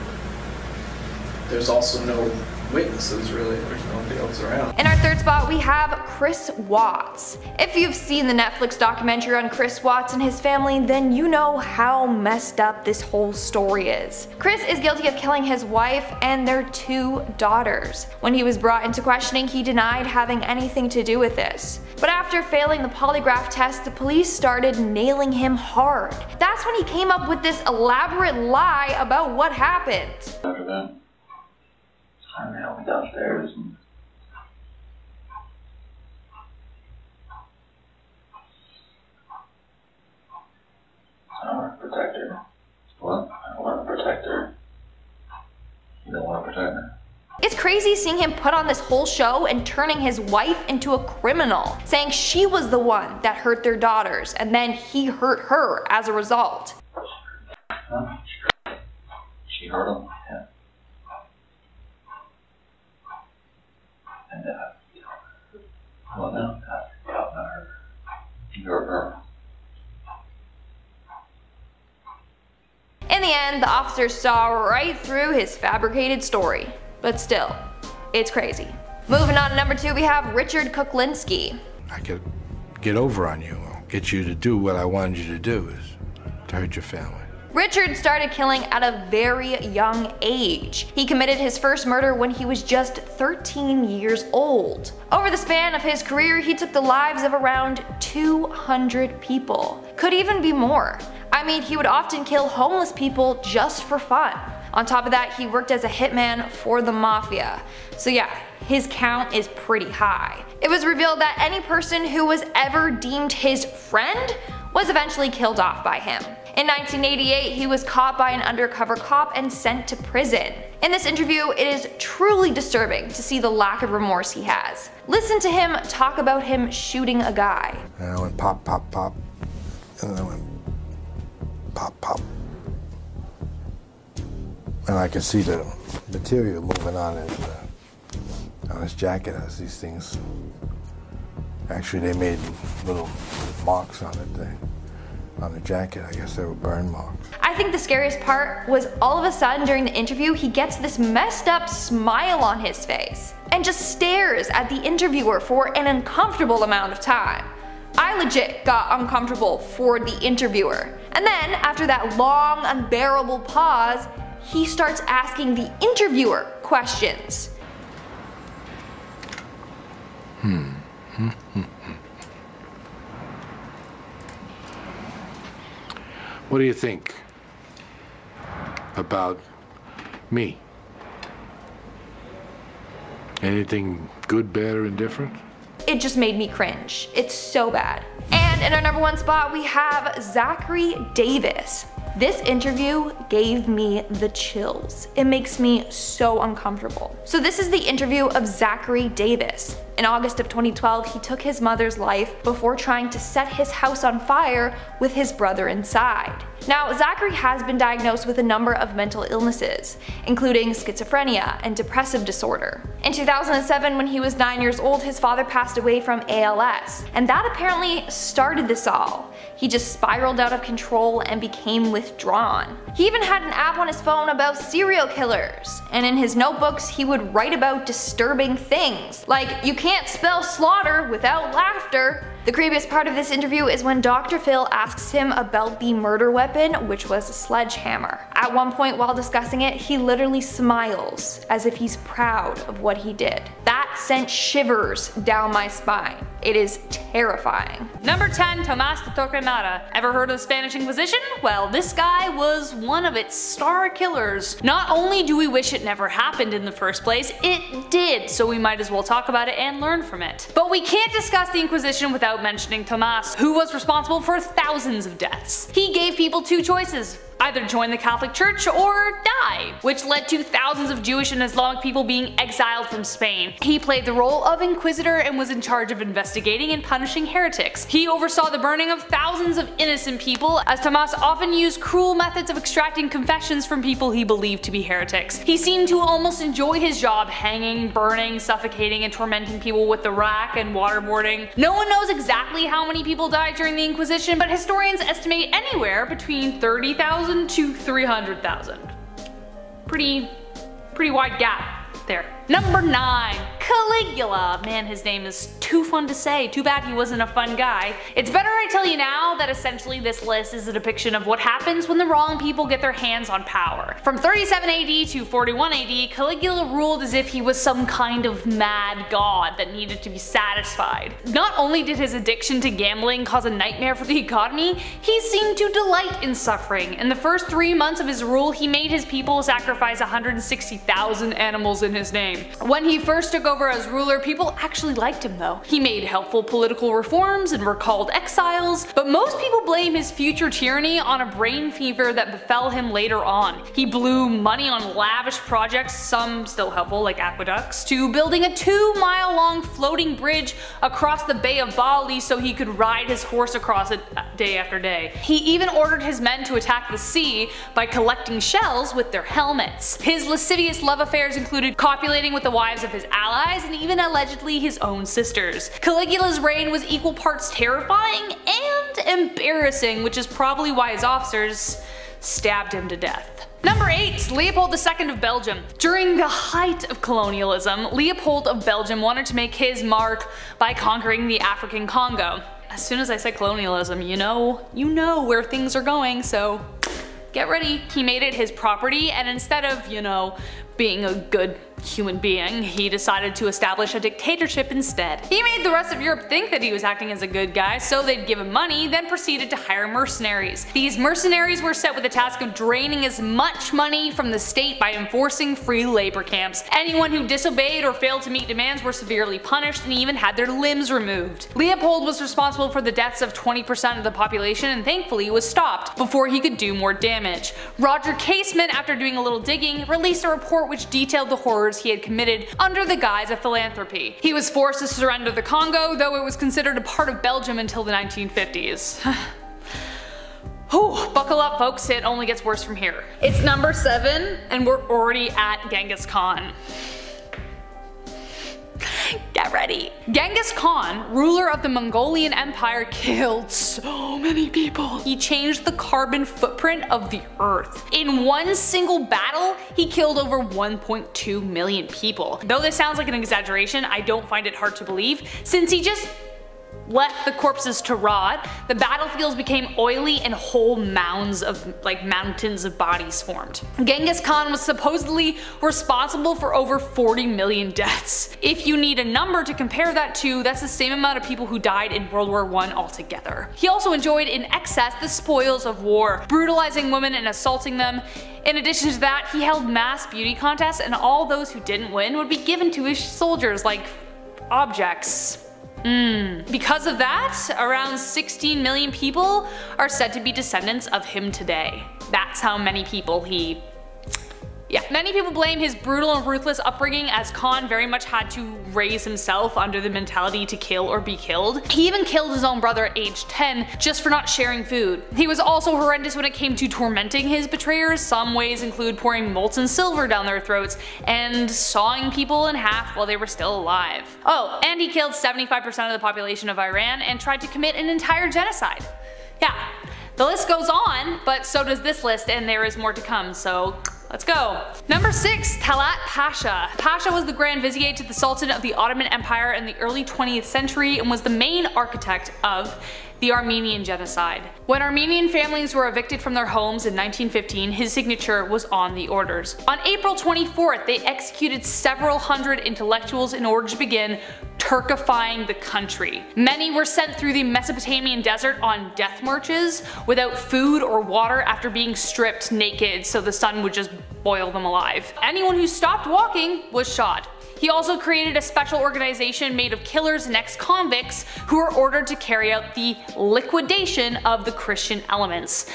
there's also no witnesses really, there's nobody else around. In our third spot we have Chris Watts. If you've seen the Netflix documentary on Chris Watts and his family then you know how messed up this whole story is. Chris is guilty of killing his wife and their two daughters. When he was brought into questioning he denied having anything to do with this. But after failing the polygraph test the police started nailing him hard. That's when he came up with this elaborate lie about what happened. After that, I downstairs and I don't want to protect her. What? I don't want to protect her. You don't want to protect her? It's crazy seeing him put on this whole show and turning his wife into a criminal, saying she was the one that hurt their daughters and then he hurt her as a result. Huh? She hurt him? Yeah. And, uh, well, no, not, not her. You hurt her. In the end, the officers saw right through his fabricated story. But still, it's crazy. Moving on to number two, we have Richard Kuklinski. I could get over on you, get you to do what I wanted you to do, is to hurt your family. Richard started killing at a very young age. He committed his first murder when he was just 13 years old. Over the span of his career, he took the lives of around 200 people. Could even be more. I mean, he would often kill homeless people just for fun. On top of that, he worked as a hitman for the mafia. So yeah, his count is pretty high. It was revealed that any person who was ever deemed his friend was eventually killed off by him. In 1988, he was caught by an undercover cop and sent to prison. In this interview, it is truly disturbing to see the lack of remorse he has. Listen to him talk about him shooting a guy. And I went pop, pop, pop, and then I went pop, pop. And I could see the material moving on his, uh, on his jacket as these things. Actually, they made little marks on it. They, on the jacket, I guess they were burn marks. I think the scariest part was all of a sudden during the interview, he gets this messed up smile on his face and just stares at the interviewer for an uncomfortable amount of time. I legit got uncomfortable for the interviewer. And then, after that long, unbearable pause, he starts asking the interviewer questions. Hmm. Hmm, hmm, hmm. What do you think? about me? Anything good, bad, or indifferent? It just made me cringe. It's so bad. And in our number one spot, we have Zachary Davis. This interview gave me the chills. It makes me so uncomfortable. So this is the interview of Zachary Davis. In August of 2012, he took his mother's life before trying to set his house on fire with his brother inside. Now, Zachary has been diagnosed with a number of mental illnesses, including schizophrenia and depressive disorder. In 2007, when he was 9 years old, his father passed away from ALS, and that apparently started this all. He just spiraled out of control and became withdrawn. He even had an app on his phone about serial killers, and in his notebooks he would write about disturbing things, like you can't spell slaughter without laughter, the creepiest part of this interview is when Dr. Phil asks him about the murder weapon, which was a sledgehammer. At one point while discussing it, he literally smiles as if he's proud of what he did. Sent shivers down my spine. It is terrifying. Number 10, Tomas de Torquemada. Ever heard of the Spanish Inquisition? Well, this guy was one of its star killers. Not only do we wish it never happened in the first place, it did, so we might as well talk about it and learn from it. But we can't discuss the Inquisition without mentioning Tomas, who was responsible for thousands of deaths. He gave people two choices, either join the Catholic Church or die, which led to thousands of Jewish and Islamic people being exiled from Spain. He played the role of inquisitor and was in charge of investigating and punishing heretics. He oversaw the burning of thousands of innocent people, as Tomas often used cruel methods of extracting confessions from people he believed to be heretics. He seemed to almost enjoy his job hanging, burning, suffocating, and tormenting people with the rack and waterboarding. No one knows exactly how many people died during the Inquisition, but historians estimate anywhere between 30,000 to 300,000. Pretty, pretty wide gap there. Number 9. Caligula. Man, his name is too fun to say. Too bad he wasn't a fun guy. It's better I tell you now that essentially this list is a depiction of what happens when the wrong people get their hands on power. From 37 AD to 41 AD, Caligula ruled as if he was some kind of mad god that needed to be satisfied. Not only did his addiction to gambling cause a nightmare for the economy, he seemed to delight in suffering. In the first three months of his rule, he made his people sacrifice 160,000 animals in his name. When he first took over as ruler, people actually liked him though. He made helpful political reforms and recalled exiles, but most people blame his future tyranny on a brain fever that befell him later on. He blew money on lavish projects, some still helpful like aqueducts, to building a two mile long floating bridge across the Bay of Bali so he could ride his horse across it uh, day after day. He even ordered his men to attack the sea by collecting shells with their helmets. His lascivious love affairs included copulating with the wives of his allies and even allegedly his own sisters. Caligula's reign was equal parts terrifying and embarrassing, which is probably why his officers stabbed him to death. Number 8. Leopold II of Belgium. During the height of colonialism, Leopold of Belgium wanted to make his mark by conquering the African Congo. As soon as I said colonialism, you know, you know where things are going, so get ready. He made it his property and instead of, you know, being a good human being, he decided to establish a dictatorship instead. He made the rest of Europe think that he was acting as a good guy, so they'd give him money, then proceeded to hire mercenaries. These mercenaries were set with the task of draining as much money from the state by enforcing free labor camps. Anyone who disobeyed or failed to meet demands were severely punished and even had their limbs removed. Leopold was responsible for the deaths of 20% of the population and thankfully was stopped before he could do more damage. Roger Casement, after doing a little digging, released a report which detailed the horrors he had committed under the guise of philanthropy. He was forced to surrender the Congo, though it was considered a part of Belgium until the 1950s. [SIGHS] Whew, buckle up folks, it only gets worse from here. It's number 7, and we're already at Genghis Khan. Get ready. Genghis Khan, ruler of the Mongolian Empire, killed so many people. He changed the carbon footprint of the earth. In one single battle, he killed over 1.2 million people. Though this sounds like an exaggeration, I don't find it hard to believe, since he just left the corpses to rot, the battlefields became oily and whole mounds of like mountains of bodies formed. Genghis Khan was supposedly responsible for over 40 million deaths. If you need a number to compare that to, that's the same amount of people who died in World War I altogether. He also enjoyed in excess the spoils of war, brutalizing women and assaulting them. In addition to that, he held mass beauty contests and all those who didn't win would be given to his soldiers like objects. Mm. Because of that, around 16 million people are said to be descendants of him today. That's how many people he yeah. Many people blame his brutal and ruthless upbringing as Khan very much had to raise himself under the mentality to kill or be killed. He even killed his own brother at age 10 just for not sharing food. He was also horrendous when it came to tormenting his betrayers. Some ways include pouring molten silver down their throats and sawing people in half while they were still alive. Oh, and he killed 75% of the population of Iran and tried to commit an entire genocide. Yeah, the list goes on, but so does this list and there is more to come, so Let's go. Number 6. Talat Pasha. Pasha was the Grand Vizier to the Sultan of the Ottoman Empire in the early 20th century and was the main architect of the Armenian Genocide. When Armenian families were evicted from their homes in 1915, his signature was on the orders. On April 24th, they executed several hundred intellectuals in order to begin Turkifying the country. Many were sent through the Mesopotamian desert on death marches without food or water after being stripped naked so the sun would just boil them alive. Anyone who stopped walking was shot. He also created a special organization made of killers and ex-convicts who were ordered to carry out the liquidation of the Christian elements.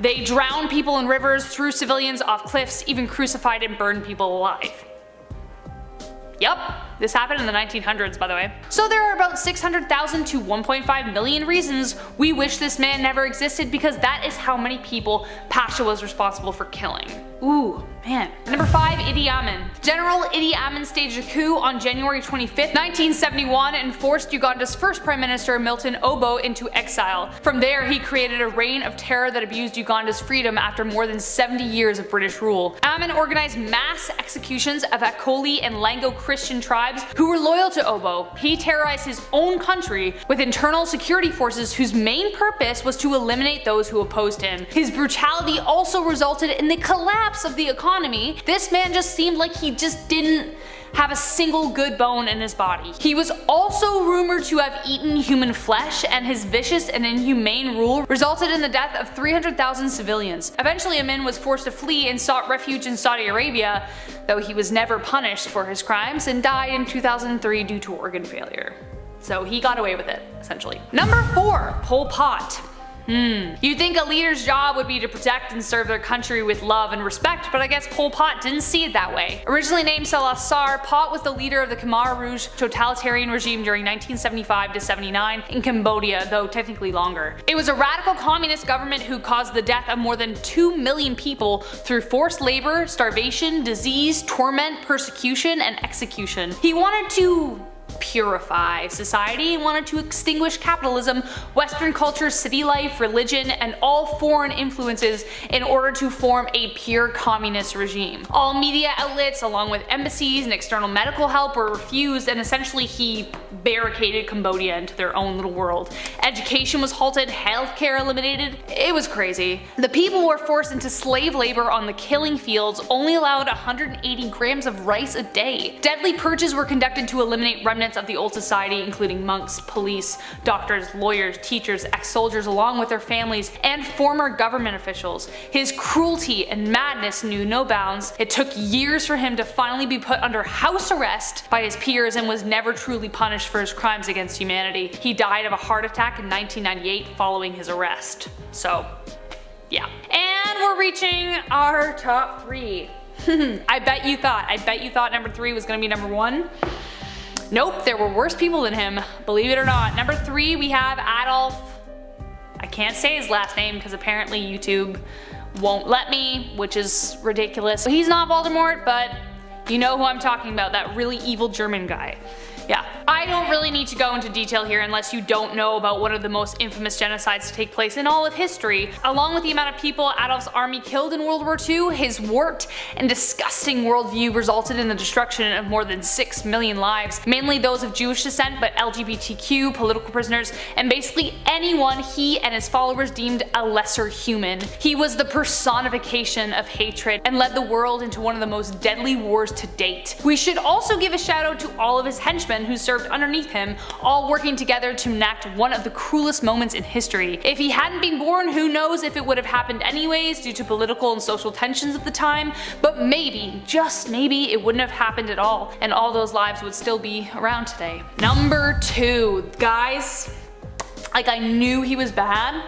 They drowned people in rivers, threw civilians off cliffs, even crucified and burned people alive. Yep, this happened in the 1900s by the way. So there are about 600,000 to 1.5 million reasons we wish this man never existed because that is how many people Pasha was responsible for killing. Ooh, man. Number 5. Idi Amin. General Idi Amin staged a coup on January 25, 1971 and forced Uganda's first Prime Minister Milton Obote into exile. From there he created a reign of terror that abused Uganda's freedom after more than 70 years of British rule. Amin organized mass executions of Acholi and Lango Christian tribes who were loyal to Obote. He terrorized his own country with internal security forces whose main purpose was to eliminate those who opposed him. His brutality also resulted in the collapse of the economy, this man just seemed like he just didn't have a single good bone in his body. He was also rumored to have eaten human flesh and his vicious and inhumane rule resulted in the death of 300,000 civilians. Eventually Amin was forced to flee and sought refuge in Saudi Arabia, though he was never punished for his crimes and died in 2003 due to organ failure. So he got away with it, essentially. Number 4. Pol Pot. Hmm. You'd think a leader's job would be to protect and serve their country with love and respect, but I guess Pol Pot didn't see it that way. Originally named Saloth Sar, Pot was the leader of the Khmer Rouge totalitarian regime during 1975 to 79 in Cambodia, though technically longer. It was a radical communist government who caused the death of more than 2 million people through forced labor, starvation, disease, torment, persecution, and execution. He wanted to purify society and wanted to extinguish capitalism, Western culture, city life, religion, and all foreign influences in order to form a pure communist regime. All media outlets along with embassies and external medical help were refused and essentially he barricaded Cambodia into their own little world. Education was halted, healthcare eliminated, it was crazy. The people were forced into slave labor on the killing fields, only allowed 180 grams of rice a day. Deadly purges were conducted to eliminate remnants of the old society including monks, police, doctors, lawyers, teachers, ex-soldiers along with their families, and former government officials. His cruelty and madness knew no bounds. It took years for him to finally be put under house arrest by his peers and was never truly punished for his crimes against humanity. He died of a heart attack in 1998 following his arrest. So, yeah. And we're reaching our top three. [LAUGHS] I bet you thought, I bet you thought number three was gonna be number one. Nope, there were worse people than him, believe it or not. Number three, we have Adolf. I can't say his last name because apparently YouTube won't let me, which is ridiculous. He's not Voldemort, but you know who I'm talking about, that really evil German guy. Yeah, I don't really need to go into detail here unless you don't know about one of the most infamous genocides to take place in all of history. Along with the amount of people Adolf's army killed in World War II, his warped and disgusting worldview resulted in the destruction of more than 6 million lives, mainly those of Jewish descent but LGBTQ, political prisoners, and basically anyone he and his followers deemed a lesser human. He was the personification of hatred and led the world into one of the most deadly wars to date. We should also give a shout out to all of his henchmen who served underneath him, all working together to enact one of the cruelest moments in history. If he hadn't been born, who knows if it would have happened anyways due to political and social tensions of the time, but maybe, just maybe, it wouldn't have happened at all, and all those lives would still be around today. Number two, guys, like I knew he was bad,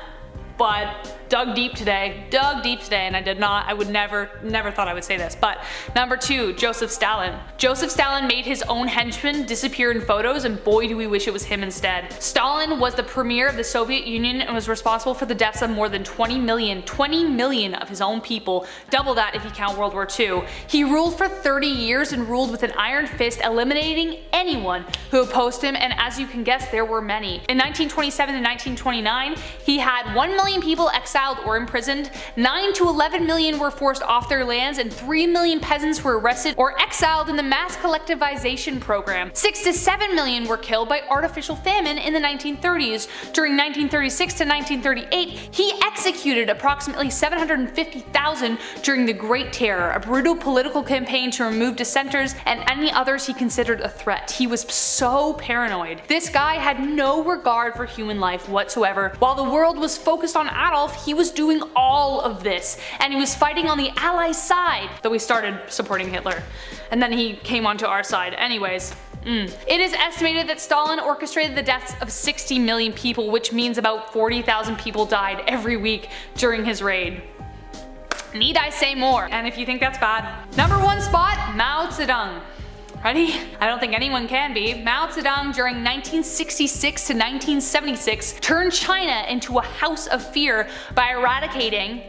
but dug deep today, dug deep today, and I did not, I would never, never thought I would say this, but number two, Joseph Stalin. Joseph Stalin made his own henchmen disappear in photos, and boy do we wish it was him instead. Stalin was the premier of the Soviet Union and was responsible for the deaths of more than 20 million, 20 million of his own people, double that if you count World War II. He ruled for 30 years and ruled with an iron fist, eliminating anyone who opposed him, and as you can guess, there were many. In 1927 and 1929, he had 1 million people exiled exiled or imprisoned, 9 to 11 million were forced off their lands, and 3 million peasants were arrested or exiled in the mass collectivization program. 6 to 7 million were killed by artificial famine in the 1930s. During 1936 to 1938, he executed approximately 750,000 during the Great Terror, a brutal political campaign to remove dissenters and any others he considered a threat. He was so paranoid. This guy had no regard for human life whatsoever. While the world was focused on Adolf, he was doing all of this, and he was fighting on the Allies side, though we started supporting Hitler. And then he came onto our side. Anyways, Mm. It is estimated that Stalin orchestrated the deaths of 60 million people, which means about 40,000 people died every week during his reign. Need I say more? And if you think that's bad, number one spot, Mao Zedong. Ready? I don't think anyone can be. Mao Zedong during 1966 to 1976 turned China into a house of fear by eradicating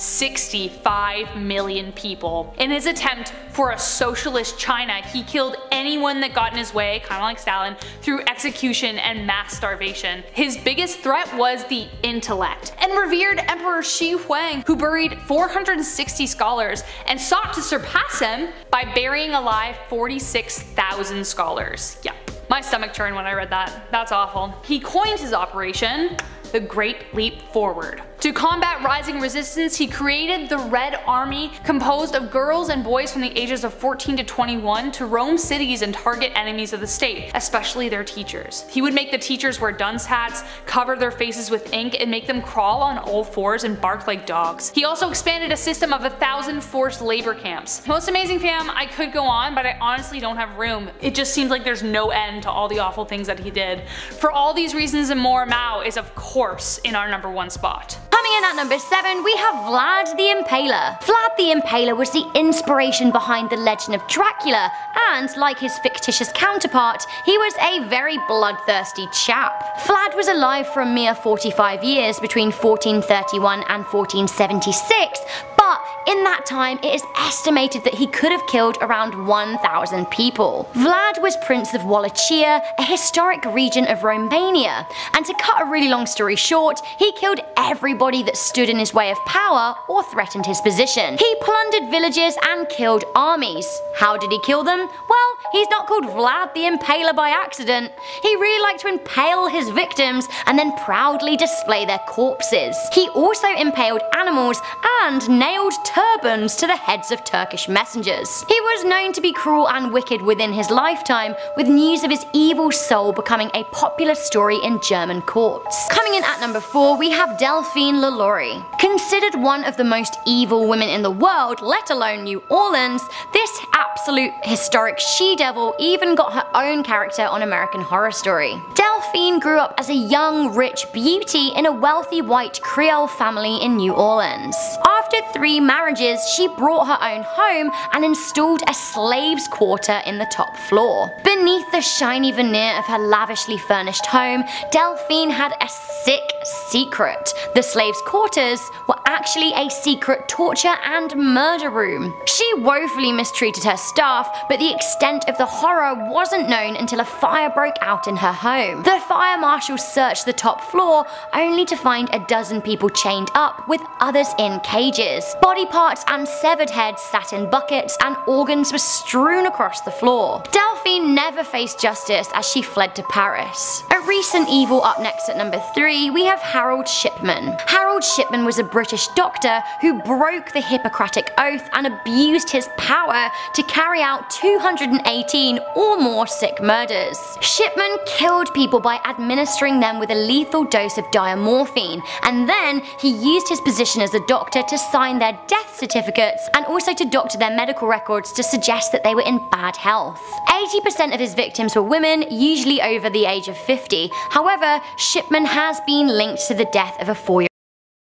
65 million people. In his attempt for a socialist China, he killed anyone that got in his way, kinda like Stalin, through execution and mass starvation. His biggest threat was the intellect, and revered Emperor Shi Huang, who buried 460 scholars and sought to surpass him by burying alive 46,000 scholars. Yep. My stomach turned when I read that. That's awful. He coined his operation the Great Leap Forward. To combat rising resistance, he created the Red Army, composed of girls and boys from the ages of 14 to 21 to roam cities and target enemies of the state, especially their teachers. He would make the teachers wear dunce hats, cover their faces with ink, and make them crawl on all fours and bark like dogs. He also expanded a system of a thousand forced labor camps. Most amazing fam, I could go on, but I honestly don't have room. It just seems like there's no end to all the awful things that he did. For all these reasons and more, Mao is of course in our number one spot. Coming in at number 7, we have Vlad the Impaler. Vlad the Impaler was the inspiration behind the legend of Dracula, and like his fictitious counterpart, he was a very bloodthirsty chap. Vlad was alive for a mere 45 years between 1431 and 1476, but in that time it is estimated that he could have killed around 1,000 people. Vlad was Prince of Wallachia, a historic region of Romania, and to cut a really long story short, he killed everybody that stood in his way of power or threatened his position. He plundered villages and killed armies. How did he kill them? Well, he's not called Vlad the Impaler by accident. He really liked to impale his victims and then proudly display their corpses. He also impaled animals and nailed turbans to the heads of Turkish messengers. He was known to be cruel and wicked within his lifetime, with news of his evil soul becoming a popular story in German courts. Coming in at number 4 we have Delphine LaLaurie. Considered one of the most evil women in the world, let alone New Orleans, this absolute historic she-devil even got her own character on American Horror Story. Delphine grew up as a young, rich beauty in a wealthy white Creole family in New Orleans. After three marriages, she brought her own home and installed a slave's quarter in the top floor. Beneath the shiny veneer of her lavishly furnished home, Delphine had a sick, secret. The slaves' quarters were actually a secret torture and murder room. She woefully mistreated her staff, but the extent of the horror wasn't known until a fire broke out in her home. The fire marshal searched the top floor only to find a dozen people chained up with others in cages. Body parts and severed heads sat in buckets and organs were strewn across the floor. Delphine never faced justice as she fled to Paris. A recent evil up next at number 3 we have Harold Shipman. Harold Shipman was a British doctor who broke the Hippocratic Oath and abused his power to carry out 218 or more sick murders. Shipman killed people by administering them with a lethal dose of diamorphine and then he used his position as a doctor to sign their death certificates and also to doctor their medical records to suggest that they were in bad health. 80% of his victims were women, usually over the age of 50. However, Shipman has been linked to the death of a 4 year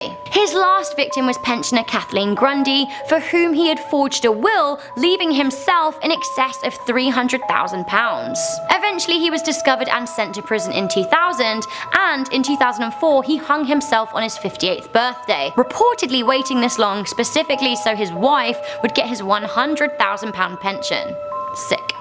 old. his last victim was pensioner Kathleen Grundy, for whom he had forged a will, leaving himself in excess of £300,000. Eventually he was discovered and sent to prison in 2000, and in 2004 he hung himself on his 58th birthday, reportedly waiting this long specifically so his wife would get his £100,000 pension. Sick.